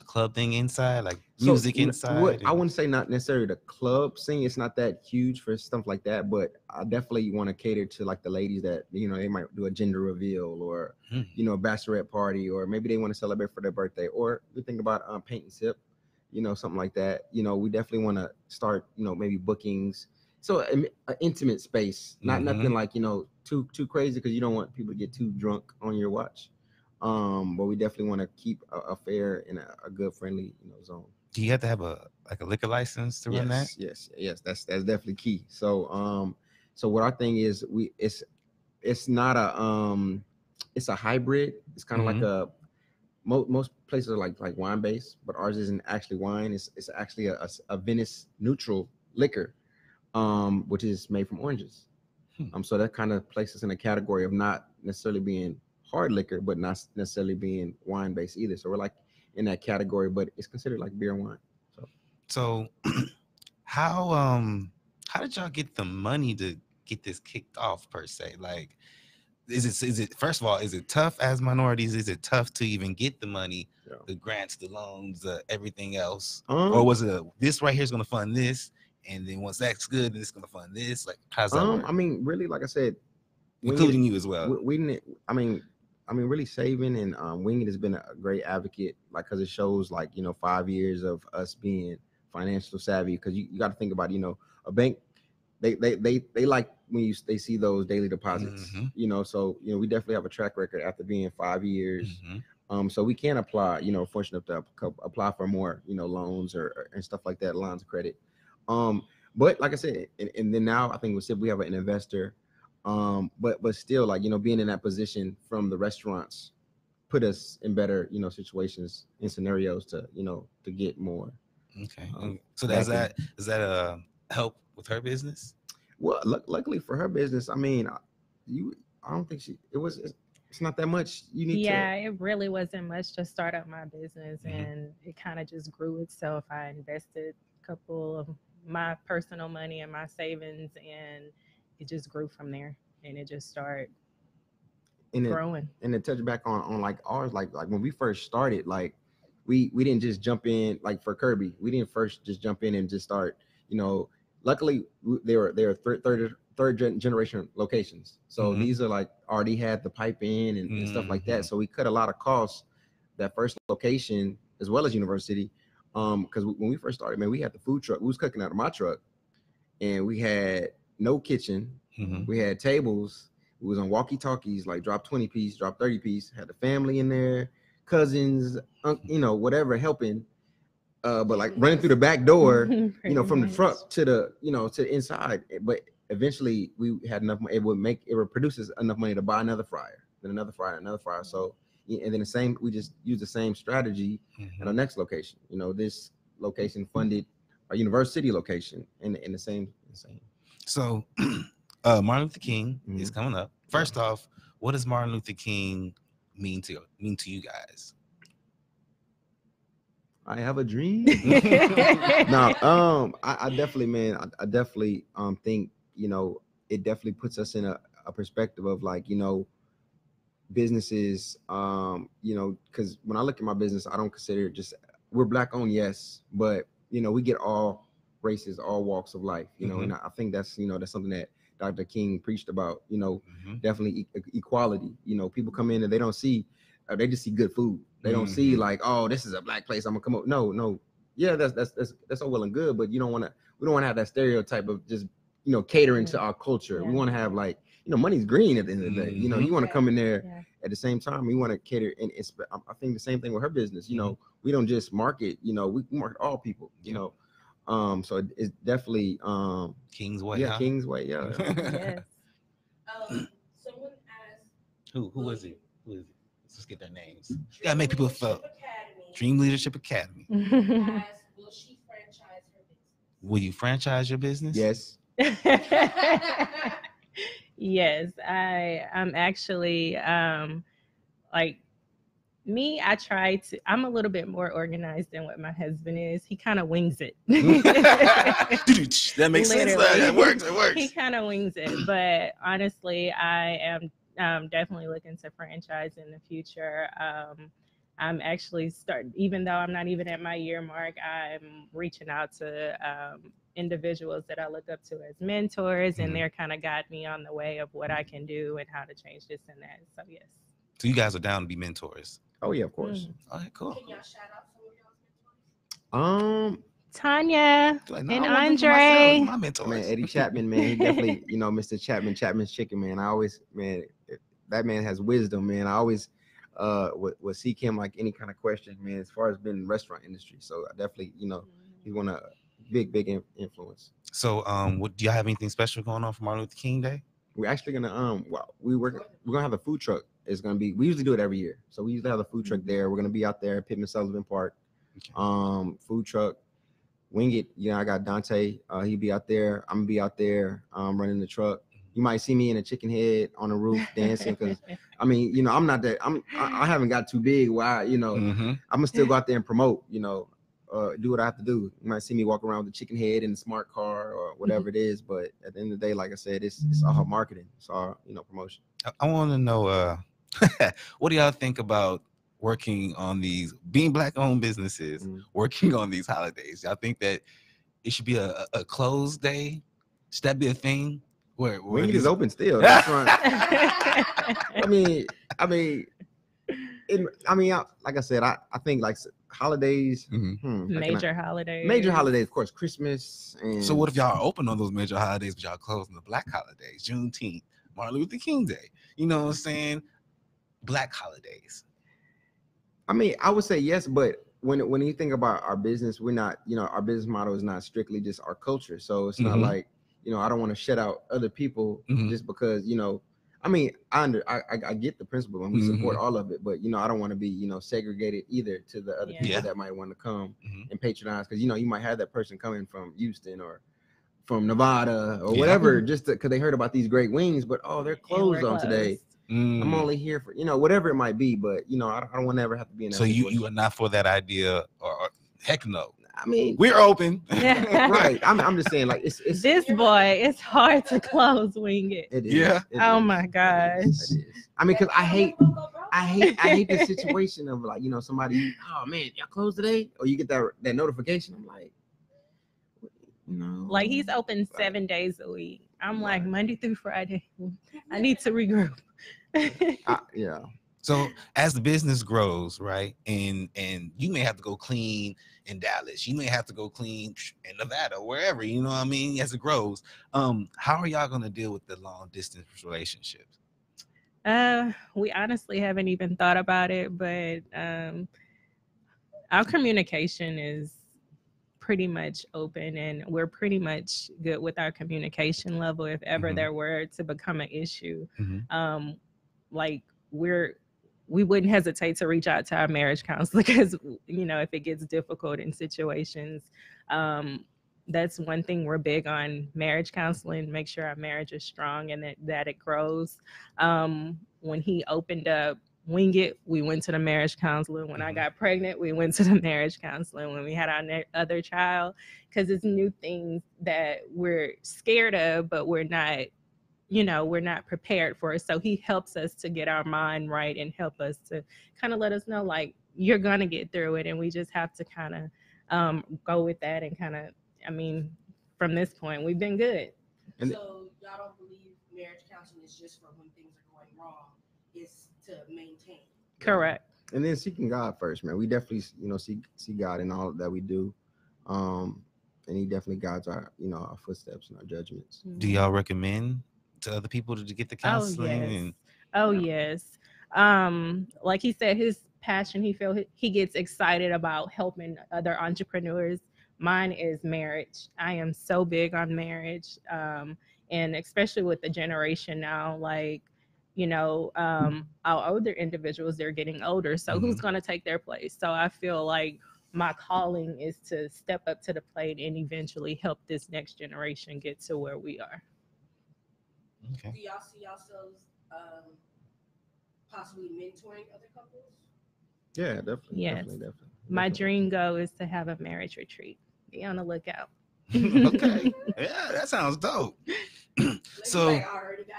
club thing inside, like So, music inside? What, I wouldn't say not necessarily the club scene. It's not that huge for stuff like that, but I definitely want to cater to like the ladies that you know they might do a gender reveal or Hmm. you know a bachelorette party or maybe they want to celebrate for their birthday or we think about um, paint and sip, you know something like that. You know we definitely want to start you know maybe bookings so an intimate space, not Mhm. nothing like you know too too crazy because you don't want people to get too drunk on your watch. Um, but we definitely want to keep a, a fair and a, a good friendly you know zone. Do you have to have a like a liquor license to run that? yes, yes, yes. That's that's definitely key. So um, so what our thing is, we it's it's not a um, it's a hybrid. It's kind of Mhm. like a most most places are like like wine based, but ours isn't actually wine. It's it's actually a a Venice neutral liquor, um, which is made from oranges. Hmm. Um, so that kind of places in a category of not necessarily being hard liquor, but not necessarily being wine based either. So we're like in that category, but it's considered like beer and wine. So how um how did y'all get the money to get this kicked off per se? Like is it is it first of all, is it tough as minorities? Is it tough to even get the money, Yeah. the grants, the loans, uh, everything else? Um, or was it this right here is gonna fund this, and then once that's good, then it's gonna fund this? Like how's that um, work? I mean, really, like I said, including you as well. we, we didn't. I mean, I mean, really saving and um, Wing It has been a great advocate, like because it shows like you know five years of us being financial savvy. Because you, you got to think about you know a bank, they they they they like when you they see those daily deposits. Mhm. You know, so you know we definitely have a track record after being five years. Mhm. Um, so we can apply, you know, fortunate enough to apply for more, you know, loans or, or- and stuff like that, lines of credit. Um, but like I said, and, and then now I think with SIP we have an investor. Um, but but still, like you know, being in that position from the restaurants put us in better, you know, situations and scenarios to, you know, to get more. Okay. um, so does back that does that uh help with her business? Well, luck luckily for her business, I mean, I- you, I don't think she, it was, it's, it's not that much. You need yeah, to. it really wasn't much to start up my business, Mhm. and it kind of just grew itself. I invested a couple of my personal money and my savings, and it just grew from there. And it just started And it, growing. and to touch back on on like ours, like like when we first started, like we we didn't just jump in like for Kirby, we didn't first just jump in and just start. You know, luckily they were they were third third third generation locations, so Mhm. these are like already had the pipe in and, and stuff like that. So we cut a lot of costs that first location as well as University. Um, because when we first started, man, we had the food truck. We was cooking out of my truck, and we had no kitchen. Mhm. We had tables. We was on walkie talkies, like drop 20 piece, drop 30 piece, had the family in there, cousins, un- you know, whatever helping. Uh, but like running through the back door, you know, from the front to the, you know, to the inside. Eh, But eventually we had enough money, it would make it would produce enough money to buy another fryer, then another fryer, another fryer. So and then the same, we just use the same strategy Mhm. at our next location. You know, this location funded our university location in, in the same, the same. So, uh, Martin Luther King is Mhm. coming up. First off, what does Martin Luther King mean to mean to you guys? I have a dream. no, um, I, I definitely, man, I, I definitely um think you know it definitely puts us in a, a perspective of like you know businesses, um, you know, because when I look at my business, I don't consider it just we're black owned, yes, but you know we get all races, all walks of life, you know, and I, I think that's you know that's something that Dr. King preached about, you know, Mhm. definitely e- equality. You know, people come in and they don't see, uh, they just see good food. They don't see Mhm. like, oh, this is a black place. I'm gonna come up. No, no, yeah, that's that's that's that's all well and good, but you don't want to. We don't want to have that stereotype of just you know catering to our culture. We want to have like you know money's green at the end of the day. You know, you want to come in there Yeah. at the same time. We want to cater, and it's. I I think the same thing with her business. You know, we don't just market. You know, we market all people. You Yeah. know, um, so it's definitely um, King's Way. yeah, huh? Kingsway. Yeah, yes. Um, someone asked. who was it? Who is it? Let's just get their names. gotta make people feel- Dream Leadership Academy. asked, will she franchise her Will you franchise your business? yes. yes, I I'm actually um like me, I try to I'm a little bit more organized than what my husband is. He kind of wings it. that makes sense. That works. It works. he kind of wings it, but honestly, I am um, definitely looking to franchise in the future. Um, I'm actually start, even though I'm not even at my year mark, I'm reaching out to um, individuals that I look up to as mentors, Mhm. and they're kind of guide me on the way of what I can do and how to change this and that. So yes. So you guys are down to be mentors. Oh yeah, of course. Mm. All right, cool. Can y'all shout out some of y'all's? Um, Tanya. Like, And I want them for Andre. myself, My Man. Eddie Chapman, man, he definitely, you know, Mr. Chapman, Chapman's chicken, man. I always, man, that man has wisdom, man. I always uh would, would seek him like any kind of question, man, as far as being in the restaurant industry. So I definitely, you know, he's one of big, big in- influence. So, um, what do y'all have anything special going on for Martin Luther King Day? We're actually gonna um well, we were we're gonna have a food truck. It's gonna be we usually do it every year. So we usually have a food truck there. We're gonna be out there at Pittman Sullivan Park. Okay. Um food truck. Wing it, you know, I got Dante. Uh he'll be out there. I'm gonna be out there um running the truck. You might see me in a chicken head on the roof dancing because I mean, you know, I'm not that I'm I, I haven't got too big where I, you know, Mhm. I'm gonna still go out there and promote, you know, uh, do what I have to do. You might see me walk around with a chicken head in a smart car or whatever it is, but at the end of the day, like I said, it's it's all marketing, it's all you know promotion. I, I want to know, uh, what do y'all think about working on these being black-owned businesses, Mhm. working on these holidays? Y'all think that it should be a, a a closed day? Should that be a thing? Where, where Wing these- is open still. the restaurant- I mean, I mean, it, I mean, I, like I said, I, I think like s- holidays, Mhm. hmm, how can I- major holidays. major holidays, of course, Christmas. And So what if y'all are open on those major holidays, but y'all closed on the black holidays, Juneteenth, Martin Luther King Day? You know what I'm saying? Black holidays. I mean, I would say yes, but when when you think about our business, we're not, you know, our business model is not strictly just our culture. So it's not Mhm. like, you know, I don't want to shut out other people Mhm. just because, you know, I mean, I under I, I, I get the principle and we support Mhm. all of it, but you know, I don't want to be, you know, segregated either to the other Yeah. people Yeah. that might want to come Mhm. and patronize because you know you might have that person coming from Houston or from Nevada or Yeah. whatever, just because they heard about these great wings, but oh, they're And we're closed on today. I'm Mm. only here for you know whatever it might be, but you know I don't, I don't want to ever have to be in that. So you you are not for that idea, or, or heck no. I mean, We're open. right. I'm, I'm just saying, like, it's, it's This boy, it's hard to close wing it. it is, Yeah. it Oh is, my gosh. is, it is. I mean, because I hate, I hate, I hate the situation of like, you know, somebody, oh man, y'all closed today, or you get that that notification. I'm like, no, Like he's open Right. seven days a week. I'm like Monday through Friday. I need to regroup. I, yeah, So as the business grows, right, and and you may have to go clean in Dallas, you may have to go clean in Nevada, wherever you know what I mean. As it grows, um, how are y'all gonna deal with the long distance relationships? Uh, we honestly haven't even thought about it, but um, our communication is pretty much open, and we're pretty much good with our communication level. If ever Mhm. there were to become an issue, Mhm. um, like we're we wouldn't hesitate to reach out to our marriage counselor because you know if it gets difficult in situations um that's one thing we're big on marriage counseling make sure our marriage is strong and that, that it grows. Um when he opened up wing it we went to the marriage counselor. When i Mhm. got pregnant we went to the marriage counselor. When we had our ne- other child because it's new things that we're scared of but we're not you know we're not prepared for it so he helps us to get our mind right and help us to kind of let us know like you're gonna get through it and we just have to kind of um go with that and kind of i mean from this point we've been good And- so y'all don't believe marriage counseling is just for when things are going wrong. It's to maintain. correct and then seeking God first, man. We definitely, you know, see see God in all that we do, um, and He definitely guides our, you know, our footsteps and our judgments. Do y'all recommend to other people to get the counseling? Oh yes. And Oh yes. Um, like he said, his passion, he feel he gets excited about helping other entrepreneurs. Mine is marriage. I am so big on marriage. Um, and especially with the generation now, like, you know, um, our older individuals, they're getting older. So who's gonna take their place? So I feel like my calling is to step up to the plate and eventually help this next generation get to where we are. Okay. Do y'all see yourselves um, possibly mentoring other couples? Yeah, definitely. Yes. Definitely, definitely. My definitely. dream goal is to have a marriage retreat. Be on the lookout. okay. Yeah, that sounds dope. So- like, already got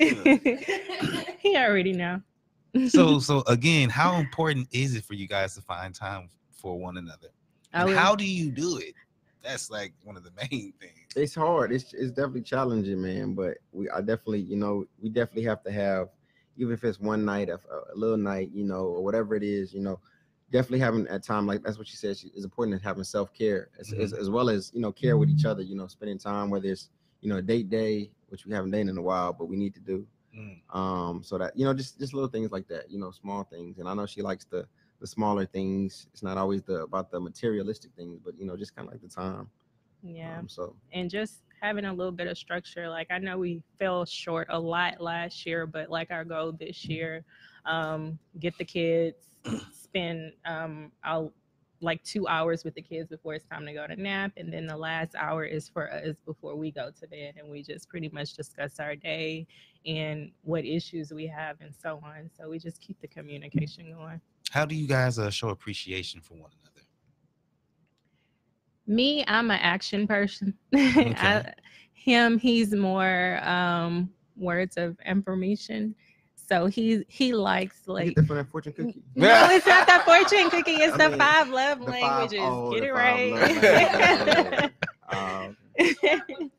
ideas. he already know. so so again, how important is it for you guys to find time for one another? And would- how do you do it? That's like one of the main things. It's hard. It's it's definitely challenging, man. But we I definitely, you know, we definitely have to have, even if it's one night, a, a little night, you know, or whatever it is, you know, definitely having a time like that's what she said. She, it's important to having self care as, as as well as you know care with each other. You know, spending time whether it's you know a date day, which we haven't done in a while, but we need to do. Mm. Um, so that you know, just just little things like that. You know, small things. And I know she likes the the smaller things. It's not always the about the materialistic things, but you know, just kind of like the time. Yeah. Um, so and just having a little bit of structure. Like I know we fell short a lot last year, but like our goal this year, um, get the kids, spend um, I'll like two hours with the kids before it's time to go to nap, and then the last hour is for us before we go to bed, and we just pretty much discuss our day and what issues we have and so on. So we just keep the communication going. How do you guys uh, show appreciation for one another? Me, I'm an action person. Okay. I, him, he's more um, words of information. So he he likes like get that from that fortune cookie. no, it's not the fortune cookie. It's I the mean, five love the languages. oh, Get it right. Um,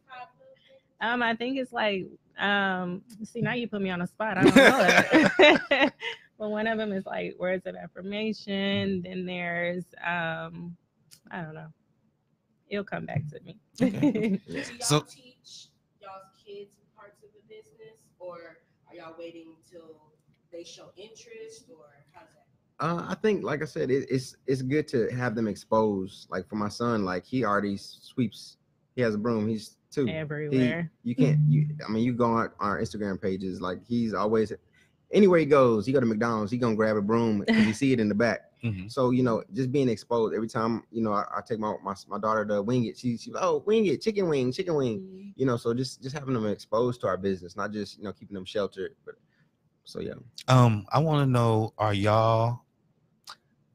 um, I think it's like um. See, now you put me on the spot. I don't know it. but one of them is like words of affirmation. Then there's um, I don't know. It'll come back to me. Okay. Do y'all So- teach y'all's kids parts of the business, or are y'all waiting till they show interest, or how's that? Uh, I think, like I said, it, it's it's good to have them exposed. Like for my son, like he already sweeps. He has a broom. He's two. He- Everywhere. you can't. You. I mean, you go on our Instagram pages. Like he's always anywhere he goes. He go to McDonald's. He gonna grab a broom. 'cause you see it in the back. Mhm. So you know, just being exposed every time. You know, I, I take my, my my daughter to wing it. She she oh wing it, chicken wing, chicken wing. Mhm. You know, so just just having them exposed to our business, not just you know keeping them sheltered. But so yeah. Um, I want to know: Are y'all?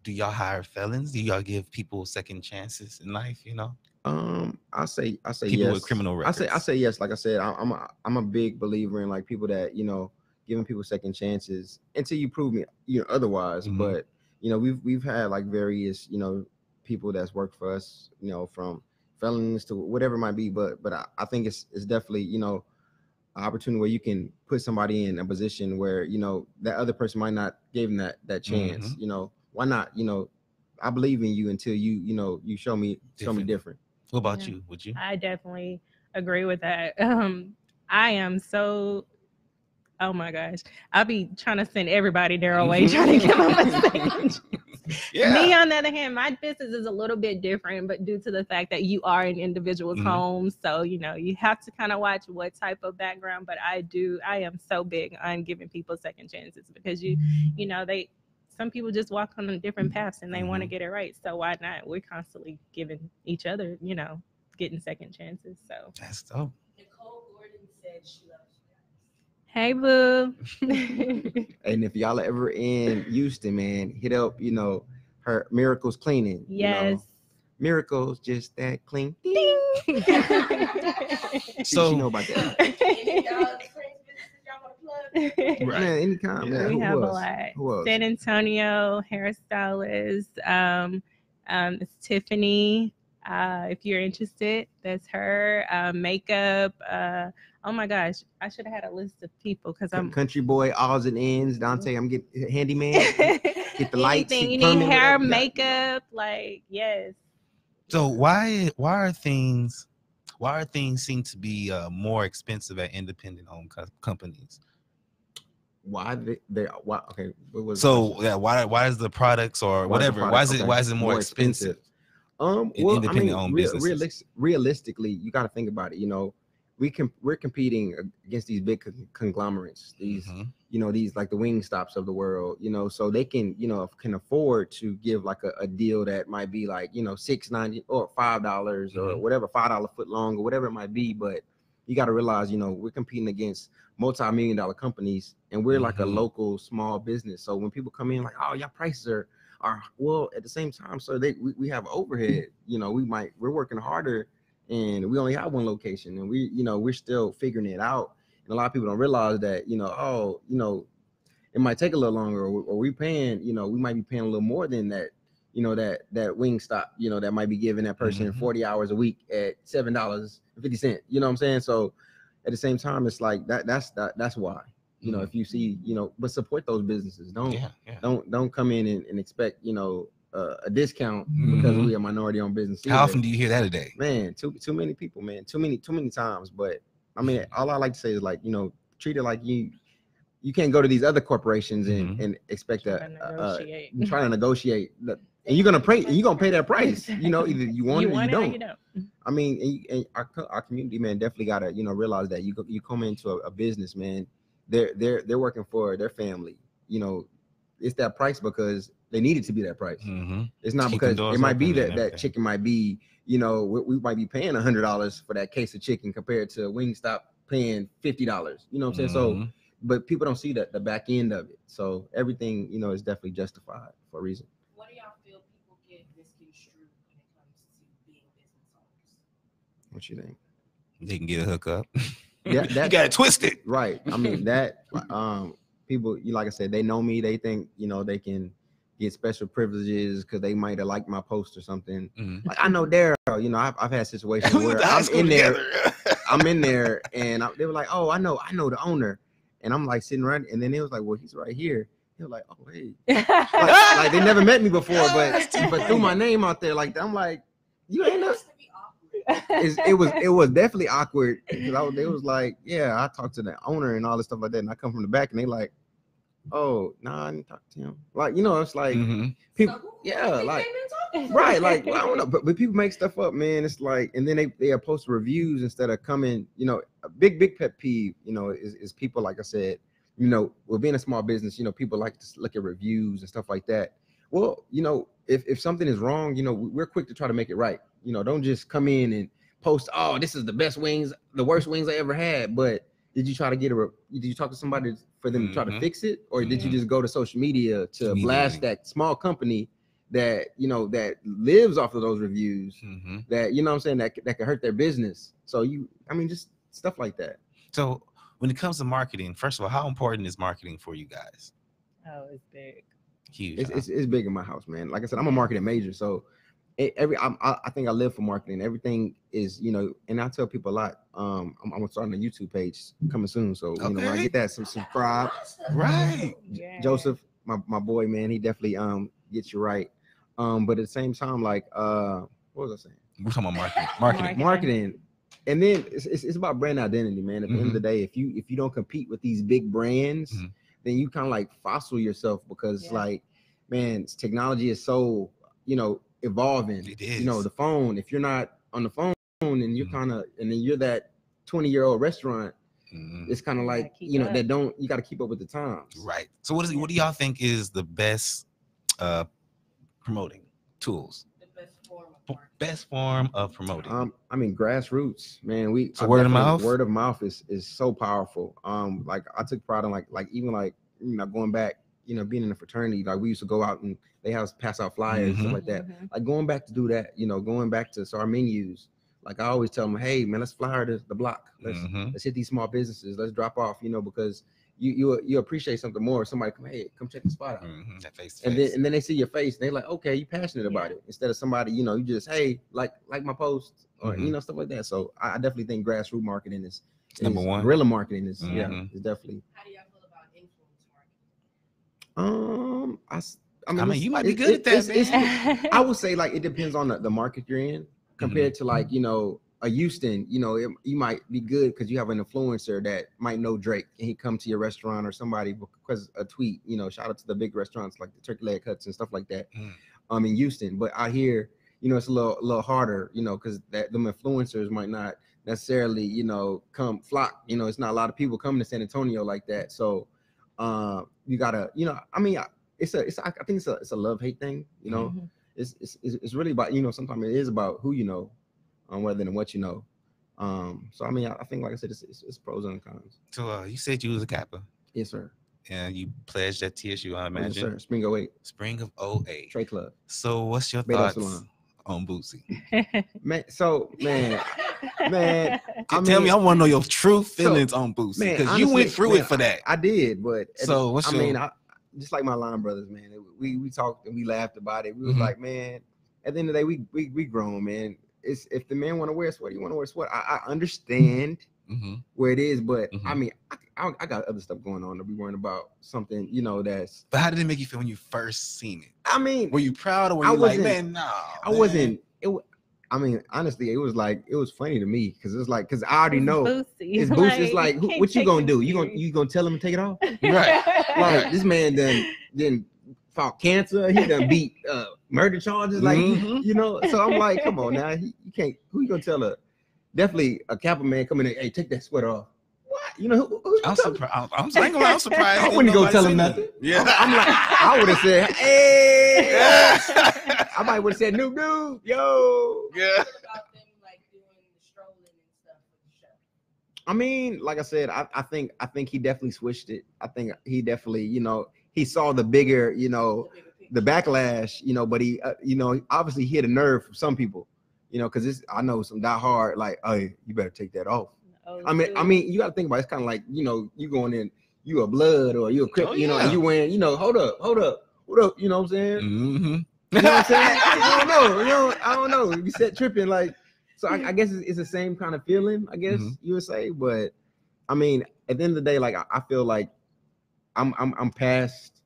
Do y'all hire felons? Do y'all give people second chances in life? You know, Um, I say I say people yes. with criminal I say I say yes. Like I said, I, I'm a, I'm a big believer in like people that you know giving people second chances until you prove me you know otherwise. Mhm. But you know we've we've had like various you know people that's worked for us you know from felons to whatever it might be. But but I, I think it's it's definitely you know an opportunity where you can put somebody in a position where you know that other person might not give them that that chance. Mhm. You know why not? You know I believe in you until you you know you show me show me Different. different. what about Yeah. you? Would you? I definitely agree with that. Um, I am so. Oh my gosh, I'll be trying to send everybody their way, trying to give them a second. Me, on the other hand, my business is a little bit different, but due to the fact that you are in individuals' Mhm. homes, so you know you have to kind of watch what type of background. But I do, I am so big on giving people second chances because you, you know, they, some people just walk on a different paths and they want to get it right. So why not? We're constantly giving each other, you know, getting second chances. So That's dope. Nicole Gordon said she loves you guys. Hey, boo. And if y'all are ever in Houston, man, hit up, you know, her Miracles Cleaning. you know. yes. Miracles just that clean. Ding. Ding. She, So- she know about that. Any of y'all's friends businesses y'all want to plug? Right. Man, any kind, Yeah. we Who have a lot. Who else? San Antonio hairstylist. Um, um, it's Tiffany. Uh, if you're interested, that's her. Uh, makeup. Uh, oh my gosh, I should have had a list of people because I'm. Country boy, odds and ends. Dante, I'm get handyman. Get the lights, Anything you need hair, whatever makeup, like yes. So why why are things why are things seem to be uh, more expensive at independent owned co- companies? Why they, they why okay, what was So yeah, why why is the products or Why is the whatever why is it okay, why is it more, expensive? Um, in well, I mean, owned real, businesses? realis- realistically, you got to think about it. You know, we can we're competing against these big con- conglomerates, these Mhm. you know these like the Wingstops of the world. You know, so they can you know can afford to give like a, a deal that might be like you know six ninety or five dollars or Mhm. whatever five dollar foot long or whatever it might be. But you got to realize, you know, we're competing against multi-million dollar companies, and we're like a Mhm. local small business. So when people come in, like, oh, your prices are are well at the same time so they we, we have overhead you know we might we're working harder and we only have one location and we you know we're still figuring it out and a lot of people don't realize that you know oh you know it might take a little longer or, or we paying you know we might be paying a little more than that you know that that Wingstop you know that might be giving that person Mhm. 40 hours a week at seven dollars and 50 cent you know what i'm saying so at the same time it's like that that's that, that's why You know, Mhm. if you see, you know, but support those businesses. Don't Yeah, yeah. don't don't come in and, and expect, you know, uh, a discount because Mhm. we are minority owned business. How often do you hear that a day? man too too many people man too many too many times but i mean all i like to say is like you know treat it like you you can't go to these other corporations and, Mhm. and expect Try a, to a, a try to negotiate and you're gonna pay you're gonna pay that price you know either you want you it or want you it or don't you don't. i mean and, and our, our community man definitely gotta you know realize that you you come into a, a business man they're they're they're working for their family you know it's that price because they need it to be that price Mm-hmm. it's not Keep them because it might be that that chicken might be, you know, we, we might be paying a hundred dollars for that case of chicken compared to Wingstop paying fifty dollars. You know what I'm saying? So, Mhm. but people don't see that the back end of it. So everything, you know, is definitely justified for a reason. What do y'all feel people get misconstrued when it comes to being business owners? What you think? they can get a hookup. Yeah, you that- got it twisted. Right. I mean that um people you like I said, they know me, they think, you know, they can get special privileges because they might have liked my post or something. Mhm. Like I know Daryl, you know, I've, I've had situations where I'm school in there. I'm in there and I, they were like, "Oh, I know, I know the owner," and I'm like sitting right, and then it was like, "Well, he's right here." They were like, "Oh, hey," like, like they never met me before, but but threw my name out there like that. I'm like, "You ain't know." It used to be awkward. It's, it was it was definitely awkward because I was, they was like, "Yeah, I talked to the owner and all this stuff like that," and I come from the back and they like, "Oh, nah, I didn't talk to him." Like you know, it's like Mhm. people, So yeah, like they been talking to? right like well, i don't know but, but people make stuff up man it's like and then they they are post reviews instead of coming you know a big big pet peeve you know is, is people like i said you know with being a small business you know people like to look at reviews and stuff like that well you know if, if something is wrong you know we're quick to try to make it right you know don't just come in and post oh this is the best wings the worst wings i ever had but did you try to get a re- did you talk to somebody for them to try to Mhm. fix it or did you just go to social media to blast that small company that you know that lives off of those reviews Mhm. that you know what I'm saying that c- that can hurt their business. So you I mean just stuff like that. So when it comes to marketing, first of all, how important is marketing for you guys? oh, it's big. Huge. It's huh? it's, it's big in my house, man. Like I said, I'm a marketing major, so it, every I'm, I I think I live for marketing. Everything is you know, and I tell people a lot. Um, I'm, I'm starting a YouTube page coming soon, so you know when I get that, some subscribe. Right. Yeah. Joseph, my, my boy, man, he definitely um gets you right. Um, but at the same time, like uh, what was I saying? We're talking about marketing. Marketing. Marketing. marketing and then it's, it's, it's about brand identity man at the end of the day if you if you don't compete with these big brands Mhm. then you kind of like fossil yourself because Yeah. like man technology is so you know evolving It you know the phone if you're not on the phone and you're Mhm. kind of and then you're that 20 year old restaurant Mhm. it's kind of like keep you know up. that don't you got to keep up with the times Right. So what is? What do y'all think is the best uh promoting tools? Best form of P- marketing. Best form of promoting. Um, I mean, grassroots, man. We So word of mouth? Word of mouth is is so powerful. Um, like I took pride in like like even like you know going back, you know, being in a fraternity, like we used to go out and they have pass out flyers Mhm. stuff like that. Mhm. Like going back to do that, you know, going back to so our menus. Like I always tell them, hey man, let's fly the, the block. Let's Mhm. let's hit these small businesses. Let's drop off, you know, because you you you appreciate something more. Somebody come, hey, come check the spot out Mhm. That face to and then and then they see your face and they're like, okay, you passionate about it. Instead of somebody, you know, you just hey, like like my post or Mhm. you know stuff like that. So I, I definitely think grassroots marketing is, It's number one. Guerrilla marketing is yeah, Mhm. is definitely. How do y'all feel about influence marketing? Um, I s- I I mean, mean, you might be good it- at that, it's- it's- I would say like it depends on the, the market you're in compared Mm-hmm. to like you know a Houston. You know, it, you might be good because you have an influencer that might know Drake and he come to your restaurant or somebody because a tweet. You know, shout out to the big restaurants like the Turkey Leg Huts and stuff like that. Mm. Um, in Houston, but out here, you know, it's a little a little harder. You know, because that them influencers might not necessarily you know come flock. You know, it's not a lot of people coming to San Antonio like that. So, uh, you gotta you know, I mean. It's a, it's. I I think it's a, it's a love hate thing. You know, Mhm. it's, it's it's it's really about you know sometimes it is about who you know um rather than what you know um so i mean i, I think like i said it's, it's, it's pros and cons So uh, you said you was a Kappa yes sir and you pledged at TSU, I imagine. yes imagine. sir spring 08 Spring of 08. trade club So what's your Beto thoughts Salon. On Boosie? man so man man I Tell me, mean- I want to know your true So, feelings on Bootsy man, because you went through man, it for that. i did but at the- So what's i your? mean I, just like my line brothers man it- we we talked and we laughed about it we was Mhm. like man at the end of the day we we, we grown man it's if the man want to wear a sweater you want to wear a sweater i, I understand Mhm. where it is. But I Mhm. mean, I, I, I got other stuff going on to be worrying about something, you know, that's. But how did it make you feel when you first seen it? I mean, Were you proud or were I you like, wasn't- man, no? I wasn't. It. wa- I mean, honestly, it was like it was funny to me because it's like because I already know Boosie. it's Boost. It's like, who, what you gonna do? You gonna you gonna tell him to take it off? Right. Like this man done then fought cancer. He done beat uh, murder charges. Like he- Mhm. you know. So I'm like, come on now. He, you can't. Who you gonna tell her? Definitely a Kappa man coming in. Hey, take that sweater off. What? You know who? who I'm telling? surprised. I'm, I'm, I'm, I'm surprised. I didn't wouldn't go tell say him nothing. Yeah. I'm, I'm like, I would have said, hey. yeah. I might would have said, new dude, yo. yeah. What about them like doing the strolling and stuff for the show? I mean, like I said, I, I think I think he definitely switched it. I think he definitely, you know, he saw the bigger, you know, The bigger picture. the backlash, you know, but he, uh, you know, obviously he hit a nerve for some people, you know, because it's I know some die hard like, oh, you better take that off. Oh, I mean, I mean, you got to think about it. it's kind of like you know, you going in, you a blood or you a crip, Oh, you know, yeah. and you win, you know, hold up, hold up, hold up, you know what I'm saying? Mm-hmm. You know what I'm saying? I don't know. You know, I don't know. You said tripping like so. I, I guess it's, it's the same kind of feeling. I guess Mhm. you would say, but I mean, at the end of the day, like I, I feel like I'm I'm I'm past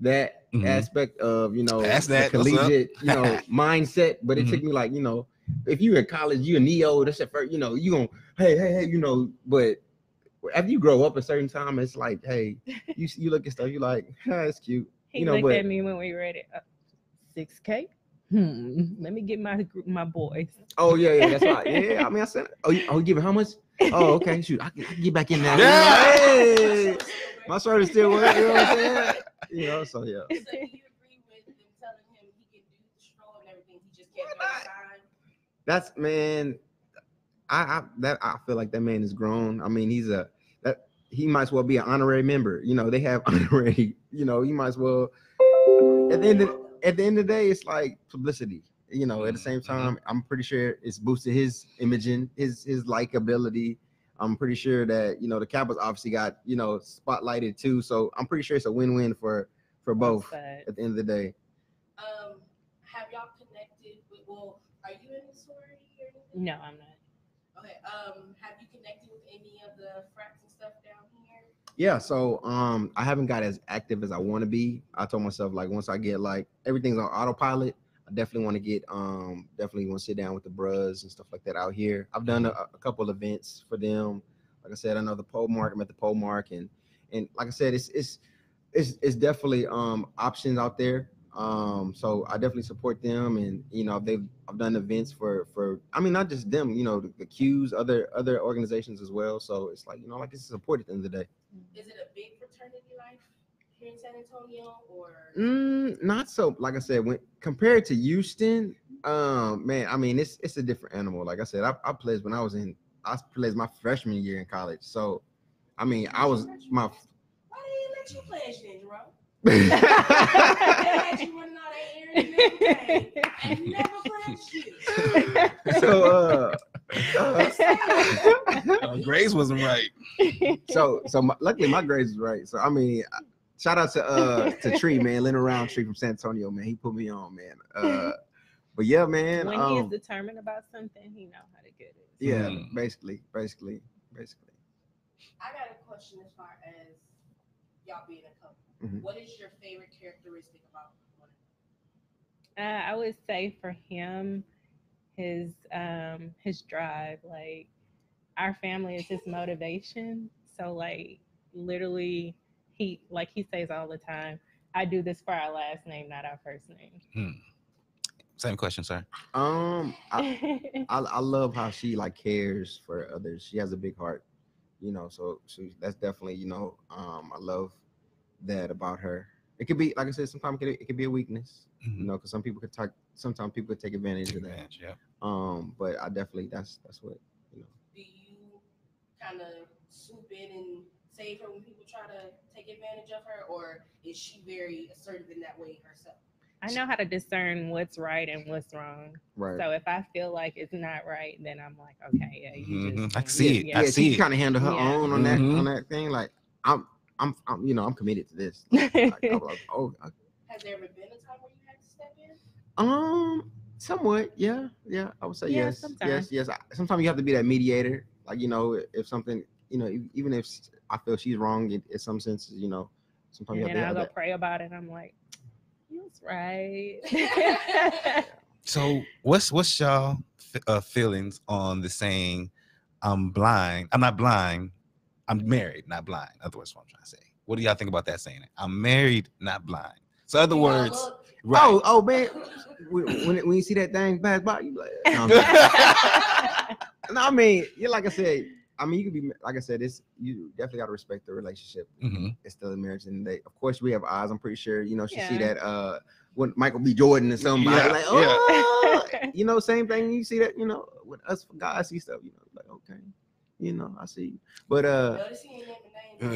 that Mhm. aspect of you know Past that, collegiate you know mindset. But it took me like you know, if you're in college, you a neo. That's your first. You know, you gonna hey hey hey. You know, but after you grow up a certain time, it's like hey, you you look at stuff, you like, ah, it's cute. he you know, looked but- at me when we read it. Six K. Hmm. Let me get my group, my boys. Oh yeah, yeah, that's right. Yeah, I mean, I said, oh, you, oh, you giving how much? Oh, okay, shoot, I can, I can get back in there. Yeah. Hey, my shirt is still wet. You know what I'm saying? You know, so yeah. So do you agree with them telling him he can do the stroll and everything? He just can't go outside. That's man. I, I that I feel like that man is grown. I mean, he's a that he might as well be an honorary member. You know, they have honorary. You know, he might as well. At the end of at the end of the day, it's like publicity. You know, at the same Mhm. time, I'm pretty sure it's boosted his imaging, his his likability. I'm pretty sure that you know the Kappas obviously got you know spotlighted too. So I'm pretty sure it's a win-win for for both. At the end of the day, Um, have y'all connected with? Well, are you in the sorority or anything? no, I'm not. Okay. Um, have you connected with any of the frats and stuff down here? Yeah, so um I haven't got as active as I want to be. I told myself like once I get like everything's on autopilot, I definitely want to get um definitely want to sit down with the bros and stuff like that out here. I've done a, a couple events for them. Like I said, I know the polemarch, I'm at the polemarch and and like I said, it's it's it's it's definitely um options out there. Um so I definitely support them and you know they've I've done events for for I mean not just them, you know, the, the Qs, other other organizations as well. So it's like, you know, like it's support at the end of the day. Is it a big fraternity life here in San Antonio, or Mm, not so. Like I said, when compared to Houston, um, man, I mean, it's it's a different animal. Like I said, I, I played when I was in, I played my freshman year in college. So, I mean, I was my. why didn't let you pledge then, Jerome? They had you running all that errands and everything, and never pledged you. so, uh, uh, Uh, Grace wasn't right. so, so my, luckily my grades was right. So, I mean, shout out to uh to Tree man, Leonard Roundtree from San Antonio, man. He put me on, man. Uh, but yeah, man. when he is Um, determined about something, he know how to get it. yeah, Mm. basically, basically, basically. I got a question as far as y'all being a couple. Mhm. What is your favorite characteristic about one? Uh, I would say for him, his um his drive, like our family is his motivation. So like literally he like he says all the time, I do this for our last name, not our first name. Same question, sir. Um, I, I, I love how she like cares for others. She has a big heart, you know. So she that's definitely you know um I love that about her. It could be like I said, sometimes it could, it could be a weakness, you Mhm. know, because some people could talk. sometimes people could take advantage of that. Advantage, yeah. Um, but I definitely that's that's what you know. Do you kind of swoop in and save her when people try to take advantage of her, or is she very assertive in that way herself? I know how to discern what's right and what's wrong. Right. So if I feel like it's not right, then I'm like, okay, yeah, you Mhm. just I can see it. Yeah. I see she it. kind of handle her Yeah. own on that Mhm. on that thing. Like I'm I'm, I'm you know I'm committed to this. Like, I'm like, oh, I- Has there ever been a time where you had to step in? Um, somewhat, yeah, yeah. I would say Yeah, yes, sometimes. yes, yes. I- Sometimes you have to be that mediator. Like you know, if something, you know, even if I feel she's wrong in, in some senses, you know, sometimes and you then have I'll to go have that. pray about it. I'm like, he was right. So what's what's y'all f- uh, feelings on the saying, "I'm blind. I'm not blind. I'm married, not blind." Otherwise, what I'm trying to say. What do y'all think about that saying? I'm married, not blind. So, other You know, words, right? Oh, oh man, when, when when you see that thing pass by, you like, no, I'm no, I mean, yeah, like I said, I mean, you can be like I said, it's you definitely got to respect the relationship. Mhm. It's still a marriage, and they, of course, we have eyes. I'm pretty sure, you know, she see that uh when Michael B. Jordan or somebody, Yeah, like, yeah. oh, you know, same thing. You see that, you know, with us guys see stuff, you know, like okay, you know, I see, you. but uh, notice he ain't naming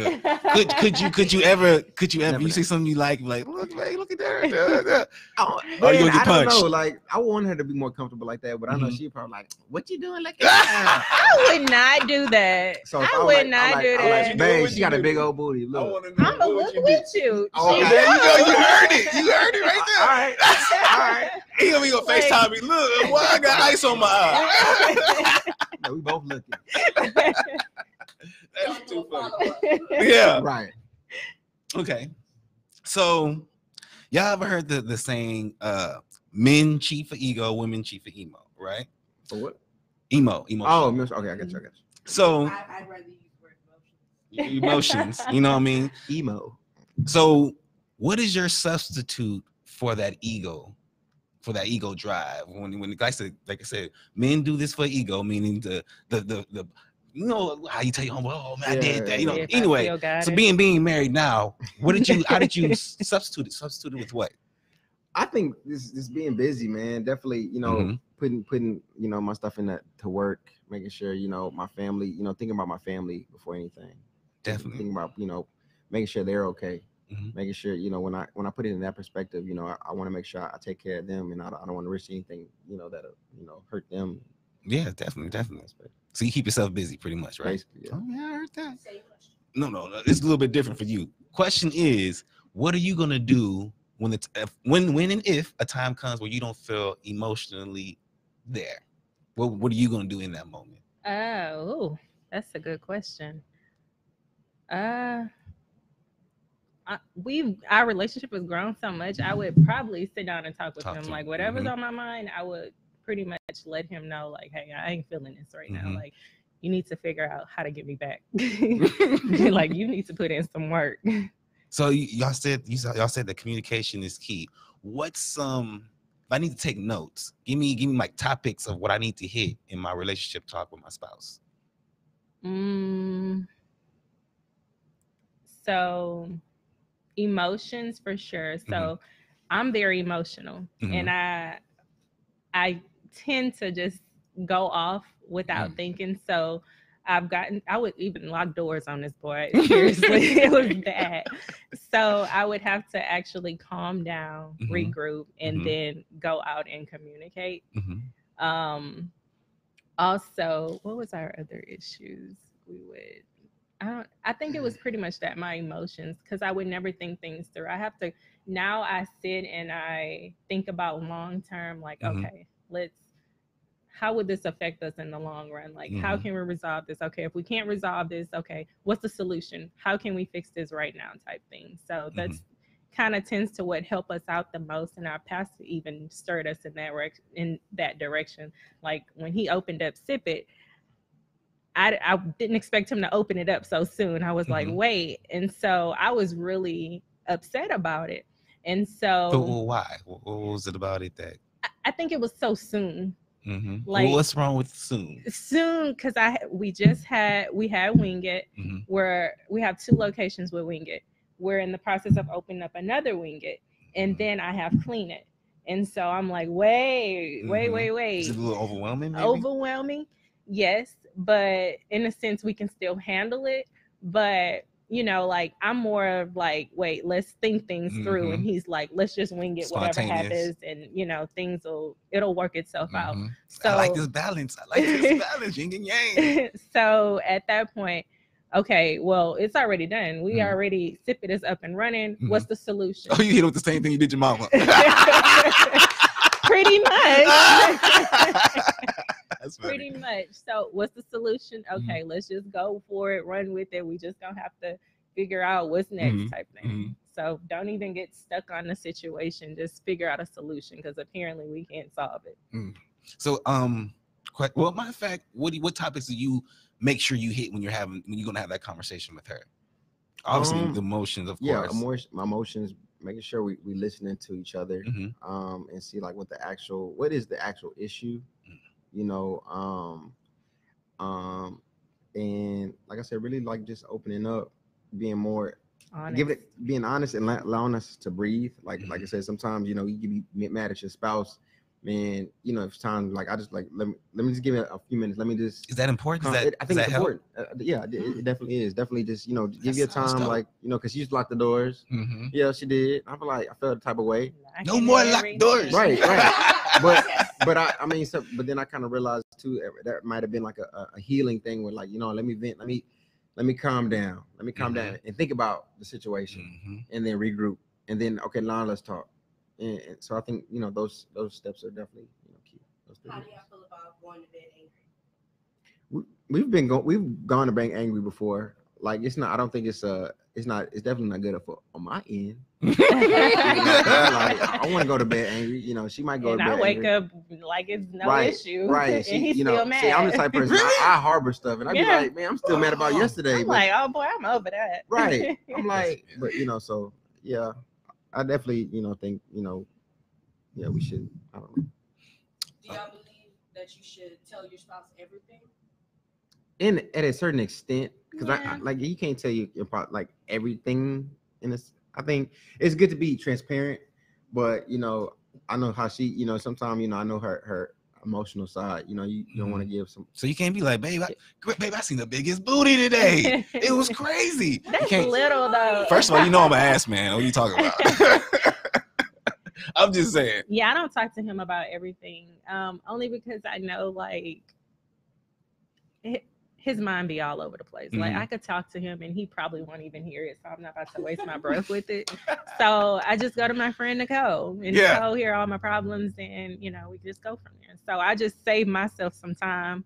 names. Yeah. could could you could you ever could you ever Never you know. see something you like like look man look at that that, that. Oh, Or you man, gonna get I don't know. punched. Like, I want her to be more comfortable like that, but I know Mhm. she probably like, "What you doing like that?" I would not do that. So if I would like- not I'm like, do I'm that. like, Babe, she got a big old booty. Look. wanna I'm gonna what look you with you. Oh, She okay. There you go. You heard it. You heard it right All there. right, all right. He gonna be gonna Like- FaceTime me. Look, why I got ice on my eye. No, we both looking. That's too funny. Yeah. Right. Okay. So y'all ever heard the, the saying uh men cheat for ego, women cheat for emo, right? For what? Emo, emo. Oh, okay, I got you. I got so I, I'd rather use word emotions. emotions, you know what I mean? Emo. So what is your substitute for that ego? For that ego drive, when when the guy said, like I said, men do this for ego, meaning the the the the you know how you tell your homeboy, oh man, I did that, you know. If I Anyway, so being being married now, what did you how did you s- substitute it? Substitute it with what? I think this this being busy, man. Definitely, you know, Mhm. putting putting you know my stuff in that to work, making sure you know my family, you know, thinking about my family before anything. Definitely. thinking about you know making sure they're okay, Mhm. making sure you know when I when I put it in that perspective, you know, I, I want to make sure I take care of them, and I don't, I don't want to risk anything, you know, that you know hurt them. Yeah, definitely, definitely. So you keep yourself busy pretty much, right? Basically, yeah. Oh yeah, I heard that. No, no, no, it's a little bit different for you. Question is, what are you gonna do when it's if, when when and if a time comes where you don't feel emotionally there? What what are you gonna do in that moment? Oh, ooh, that's a good question. Uh, I, we our relationship has grown so much. I would probably sit down and talk with Talk him. Like whatever's mhm. on my mind, I would pretty much let him know. Like, hey, I ain't feeling this right Mhm. now. Like, you need to figure out how to get me back. like, you need to put in some work. So y- y'all said you said, y'all said that communication is key. What's some if I need to take notes? Give me give me like topics of what I need to hit in my relationship talk with my spouse. Mm, so emotions for sure. So I'm very emotional and I I tend to just go off without Mm. thinking. So I've gotten I would even lock doors on this boy. Seriously, it was bad. So I would have to actually calm down, Mhm. regroup, and Mhm. then go out and communicate. Mhm. Um, also, what was our other issues? We would, I don't, I think it was pretty much that my emotions, because I would never think things through. I have to now. I sit and I think about long term. Like, Mhm. okay, let's. How would this affect us in the long run? Like, how Mhm. can we resolve this? Okay, if we can't resolve this, okay, what's the solution? How can we fix this right now? Type thing. So that's kind of tends to what help us out the most and our pastor even stirred us in that rec- in that direction like when he opened up sip it I, I didn't expect him to open it up so soon i was like Mhm. wait and so i was really upset about it and so well, why? What, was it about it that? I, I think it was so soon Mm-hmm. Like- well, what's wrong with soon? soon because i we just had we had wing it Mhm. where we have two locations with wing it we're in the process of opening up another wing it and Mhm. then i have clean it and so i'm like wait wait Mhm. wait wait Is it a little overwhelming? Maybe? overwhelming yes but in a sense we can still handle it but you know like i'm more of like wait let's think things through and he's like let's just wing it whatever happens and you know things will it'll work itself out Mhm. so I like this balance. I like this balance, yin and yang. so at that point okay well it's already done we Mhm. already sip it is up and running what's the solution Oh, you hit it with the same thing you did your mama. pretty much. pretty Pretty much. So what's the solution? Okay, let's just go for it, run with it. We just gonna have to figure out what's next Mhm, type thing. mhm. So don't even get stuck on the situation. Just figure out a solution because apparently we can't solve it. So, um, que- well, matter of fact, what do you, what topics do you make sure you hit when you're having when you're gonna have that conversation with her? Obviously, Um, the emotions, of yeah, course. emotion, my emotions, making sure we we listening to each other, Mhm. um, and see like what the actual what is the actual issue, Mm. You know, um, um, and like I said, really like just opening up, being more Honest. give it being honest and la- allowing us to breathe. Like like I Mhm. said, sometimes you know you can be mad at your spouse, man. You know, it's time like I just like let me let me just give it a few minutes. Let me just. Is that important? Does calm- that, it- I think it's help? important. Uh, yeah, it, it definitely is. Definitely just you know give you a time like you know because she used to lock the doors. Mhm. Yeah, she did. I feel like I felt the type of way. I No more locked doors. Right, right. But but I I mean so but then I kind of realized too that might have been like a, a- healing thing where like you know let me vent let me let me calm down let me calm Mhm. down and think about the situation Mhm. and then regroup and then okay now let's talk and, and so i think you know those those steps are definitely you know key those How do y'all feel about going to bed angry? we, we've been going we've gone to bank angry before like it's not i don't think it's uh it's not it's definitely not good for on my end like, i want to go to bed angry you know she might go and to bed I wake angry. up like it's no Right, issue. right And she, he's you still know mad. see i'm the type of person I, I harbor stuff and i be Yeah. like man i'm still mad about Oh, yesterday I'm but, like, oh boy, I'm over that. right i'm like but you know so yeah i definitely you know think you know yeah we should i don't know Do y'all believe that you should tell your spouse everything? In at a certain extent because I, I like you can't tell you about like everything in this i think it's good to be transparent but you know i know how she you know sometimes you know i know her her emotional side you know you, you don't want to give some So you can't be like, babe, I, great, babe, I seen the biggest booty today. it was crazy. You That's can't. little though. First of all, you know I'm an ass man. What are you talking about? I'm just saying. yeah, I don't talk to him about everything. Um, only because I know like hi- his mind be all over the place. Like Mhm. I could talk to him and he probably won't even hear it. So I'm not about to waste my breath with it. So I just go to my friend Nicole and Yeah. Nicole hear all my problems and you know, we just go from there. So I just save myself some time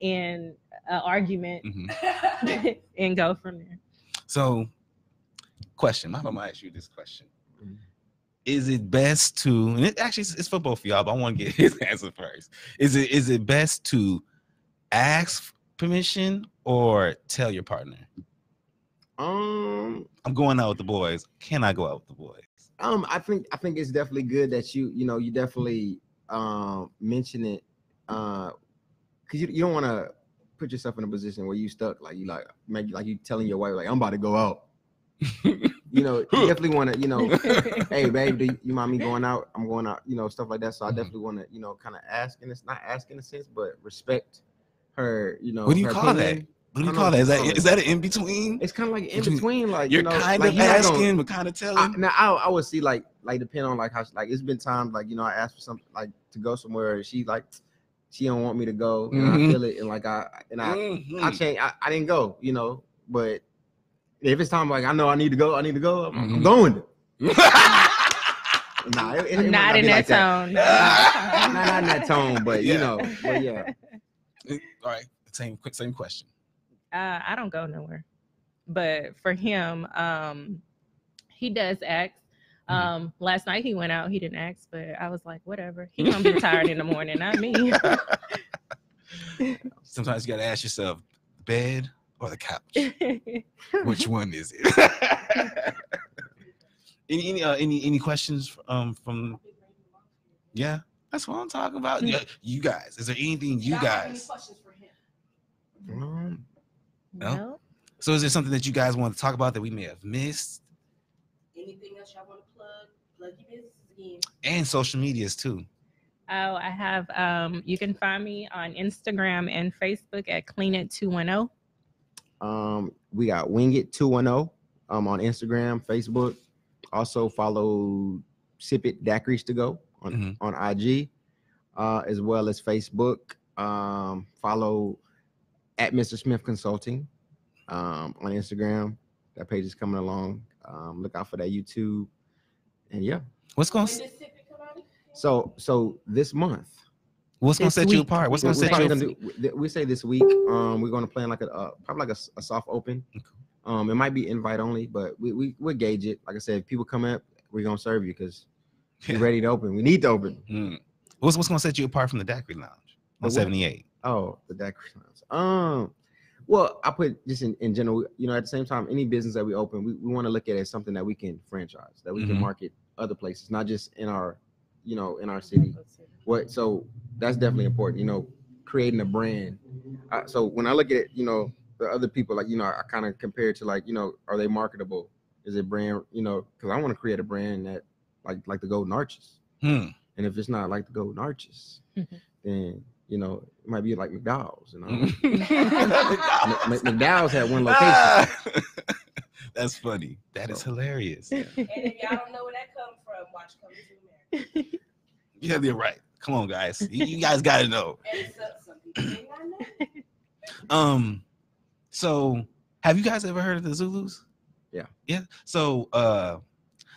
in an argument Mhm. and go from there. So, question. I'm gonna ask you this question. Mhm. Is it best to? And it actually it's for both of y'all, but I want to get his answer first. Is it is it best to ask permission or tell your partner? um I'm going out with the boys. Can I go out with the boys? um i think i think it's definitely good that you you know you definitely um mention it uh because you, you don't want to put yourself in a position where you stuck like you like maybe like you telling your wife like i'm about to go out you know you definitely want to you know hey babe do you, you mind me going out i'm going out you know stuff like that so i Mhm. definitely want to you know kind of ask and it's not asking in a sense but respect her you know What do you her call that? What do you call know that? Is what that you call is it. that an in between? it's kind of like in Between- between like You're you know kind like of you're not asking, but kind of I, telling. now I, I would see like like depend on like how she- like it's been times like you know I asked for something like to go somewhere and she like she don't want me to go and Mhm. I feel it and like I and I I Mhm. change I, I didn't go you know but if it's time like I know I need to go I need to go I'm, I'm Mhm. going nah it, it, it might not in that like tone. not, not in that tone but you Yeah. know but yeah All right, same quick same question. Uh, I don't go nowhere. But for him, um, he does ask. Mhm. Um, last night he went out, he didn't ask, but I was like, whatever. He gonna be tired in the morning, not me. Sometimes you gotta ask yourself, bed or the couch? Which one is it? any any uh, any any questions um from yeah? That's what I'm talking about. Yeah, you guys, is there anything you y'all any guys? for him? Um, No? no. So is there something that you guys want to talk about that we may have missed? Anything else y'all want to plug? Plug your businesses again. And social medias too. Oh, I have um you can find me on Instagram and Facebook at clean it 210. um we got wing it 210 um on Instagram Facebook also follow sip it daiquiris to go on Mhm. on IG uh as well as Facebook um follow at Mr. Smith Consulting um on Instagram that page is coming along um look out for that YouTube and yeah What's going When on? does Sip It come out? again? so so this month What's gonna This set you apart? What's gonna we're set you? gonna do- we- we say this week. Um, we're gonna plan like a uh, probably like a soft open. Okay. Um, it might be invite only, but we we we gauge it. Like I said, if people come up, we're gonna serve you because we're ready to open. We need to open. Mm. What's what's gonna set you apart from the Daiquiri Lounge on seventy eight? Oh, the daiquiri lounge. Um, well, I put just in, in general, you know, at the same time, any business that we open, we, we want to look at it as something that we can franchise, that we Mhm. can market other places, not just in our, you know, in our city. What so that's definitely important, you know, creating a brand. Uh, so when I look at it, you know, the other people, like, you know, I kind of compare it to like, you know, are they marketable? Is it brand, you know, because I want to create a brand that like like the Golden Arches. Hmm. And if it's not like the Golden Arches, Mhm. then you know it might be like McDowell's. You know, Mm. Mc- McDowell's had one location. Ah! That's funny. That is So- hilarious. And if y'all don't know where that comes from, watch Coming to America. Yeah, you're right. Come on, guys. You, you guys got to know. And some, some people may not know. Um, so have you guys ever heard of the Zulus? Yeah. Yeah. So uh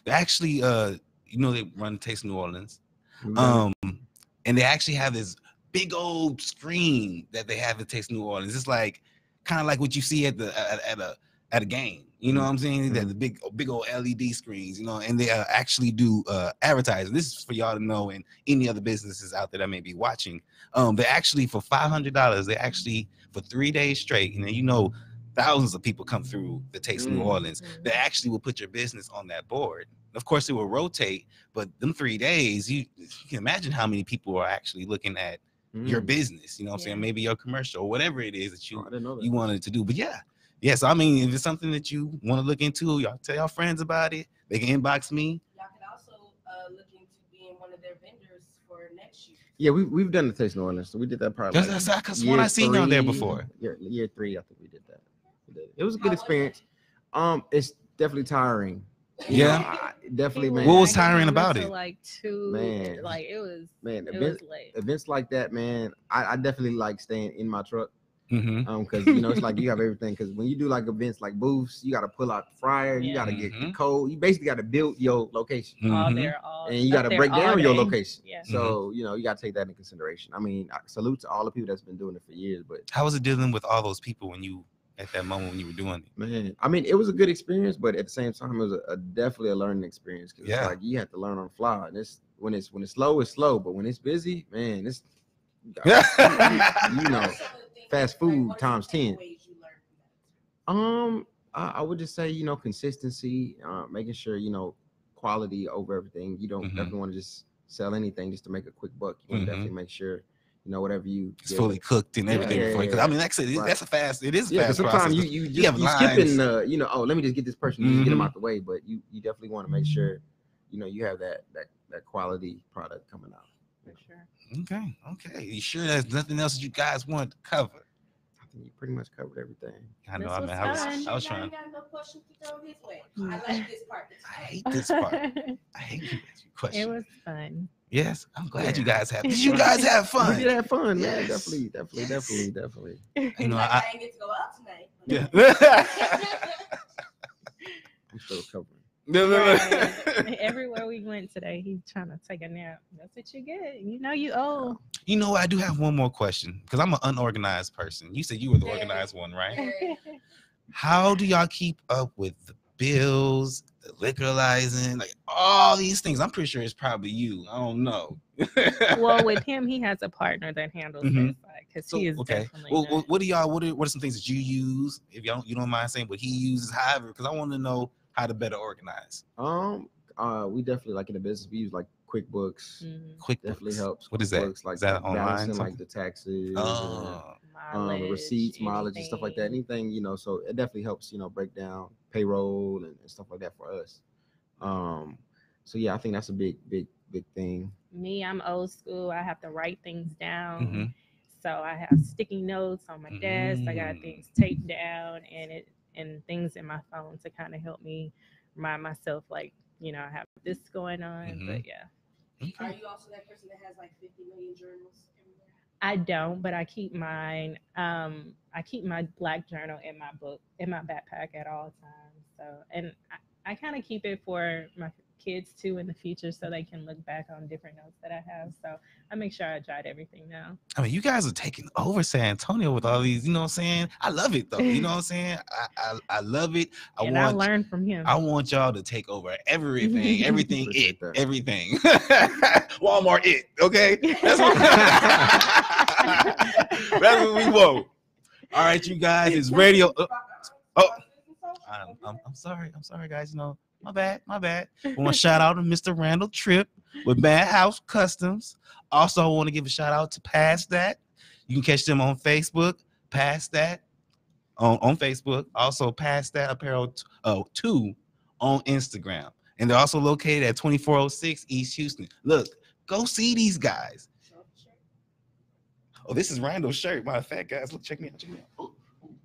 they actually uh you know they run Taste New Orleans. Done Um and they actually have this big old screen that they have at Taste New Orleans. It's like kind of like what you see at the at, at a at a game. You know what I'm saying? That Mhm. the big big old LED screens, you know, and they uh, actually do uh advertising. This is for y'all to know and any other businesses out there that may be watching. Um they actually for five hundred dollars, they actually for three days straight, and you know thousands of people come through the Taste New Mm. Orleans. They actually will put your business on that board. Of course, it will rotate, but them three days, you, you can imagine how many people are actually looking at Mm. your business. You know what I'm saying? Maybe your commercial or whatever it is that Oh, you I that. you wanted to do. But yeah, yeah. So I mean, if it's something that you want to look into, y'all tell your friends about it. They can inbox me. Y'all can also uh, look into being one of their vendors for next year. yeah, we we've done the Taste New Orleans, so we did that probably. That's, like that's, that's what I year seen y'all there before. Year, year three, I think we did that. We did it. It was a How good it? experience. Um, it's definitely tiring. Yeah. know, I- definitely, man. What was tiring about it? Like two, Man. like it was, man, it events, was late. events like that, man. I, I definitely like staying in my truck. Mm-hmm. Um, because you know it's like you have everything. Because when you do like events like booths, you got to pull out the fryer, you got to get the Mhm. code. You basically got to build your location, all Mhm. there, all and you got to break all down your location. Yeah. So you know you got to take that into consideration. I mean, I salute to all the people that's been doing it for years, but How was it dealing with all those people when you at that moment when you were doing it? man, I mean, it was a good experience, but at the same time, it was a, a definitely a learning experience. Cause Yeah. it's like you have to learn on the fly, and it's when it's when it's slow, it's slow, but when it's busy, man, it's you know, the things fast food what are some times 10. takeaways you learned from that? Um, I, I would just say you know consistency, uh, making sure you know quality over everything. You don't Mhm. definitely want to just sell anything just to make a quick buck. You want Mhm. to definitely make sure you know whatever you. it's give fully cooked and everything. yeah, before you cook. yeah. I mean, that's it. Right. That's a fast. It is a Yeah, fast sometimes process. you you You just have you skipping the you know oh let me just get this person just get them Mhm. out the way, but you you definitely want to make sure you know you have that that that quality product coming out. For sure. Okay, okay. You sure there's nothing else that you guys want to cover? I think you pretty much covered everything. I know. This I mean, was I was, fun. I was Y'all trying. ain't got no questions to throw his way. I like this part. I hate this part. I hate you guys. it was fun. Yes, I'm glad you guys have. Did you guys have We fun? did have fun, man. Yes. Definitely, definitely, Yes. definitely, definitely. You know, like I, I ain't get to go out tonight. yeah. I'm still covering. no, no, no. Everywhere we went today, he's trying to take a nap. That's what you get. You know you old. You know, I do have one more question because I'm an unorganized person. You said you were the organized one, right? How do y'all keep up with the bills, the liquor licensing, like all these things? I'm pretty sure it's probably you. I don't know. well, with him, he has a partner that handles Mhm. this side because So, he is okay. definitely. Well, not- what, what do y'all? What are what are some things that you use? If y'all don't, you don't mind saying what he uses, however, because I want to know how to better organize. Um, uh, we definitely like in the business we use like QuickBooks. Mhm. Quick Definitely helps. What is that? QuickBooks, Like Is that online like the taxes. and, Oh, um, Mileage, receipts, mileage, and stuff like that. anything. Anything, you know, so it definitely helps, you know, break down payroll and, and stuff like that for us. Um, so yeah, I think that's a big, big, big thing. Me, I'm old school. I have to write things down. Mhm. So I have sticky notes on my desk. I got Mm. things taped down and it and things in my phone to kind of help me remind myself, like you know, I have this going on. Mhm. But yeah, Are you also that person that has like 50 million journals everywhere? I don't, but I keep mine. Um, I keep my black journal in my book in my backpack at all times. So, and I, I kind of keep it for my kids too in the future so they can look back on different notes that I have. So I make sure I jot everything down. I mean, you guys are taking over San Antonio with all these. You know what I'm saying? I love it though. You know what I'm saying? I I, I love it. I and I want learned from him. I want y'all to take over everything, everything, it, that. everything. Walmart, it. Okay, that's what. that's what we want. All right, you guys. It's radio. uh, oh. I'm, I'm, I'm sorry. I'm sorry, guys. You know, my bad. My bad. I want to shout out to Mr. Randall Tripp with Bad House Customs. Also, I want to give a shout out to Past That. You can catch them on Facebook. Past That on, on Facebook. Also, Past That Apparel t- uh, 2 on Instagram. And they're also located at 2406 East Houston. Look, go see these guys. Oh, this is Randall's shirt. My fat guys, look, check me out. Check me out. Ooh, ooh,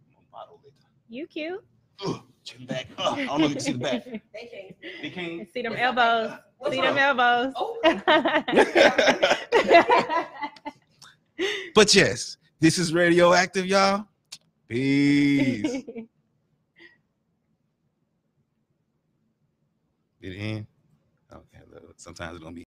you cute. Ooh, check the back. Oh, I don't know if you can see the back. They can't. They can't. See them elbows. What's See them elbows. Oh. but yes, this is radioactive, y'all. Peace. Did it end? Okay, sometimes it don't be.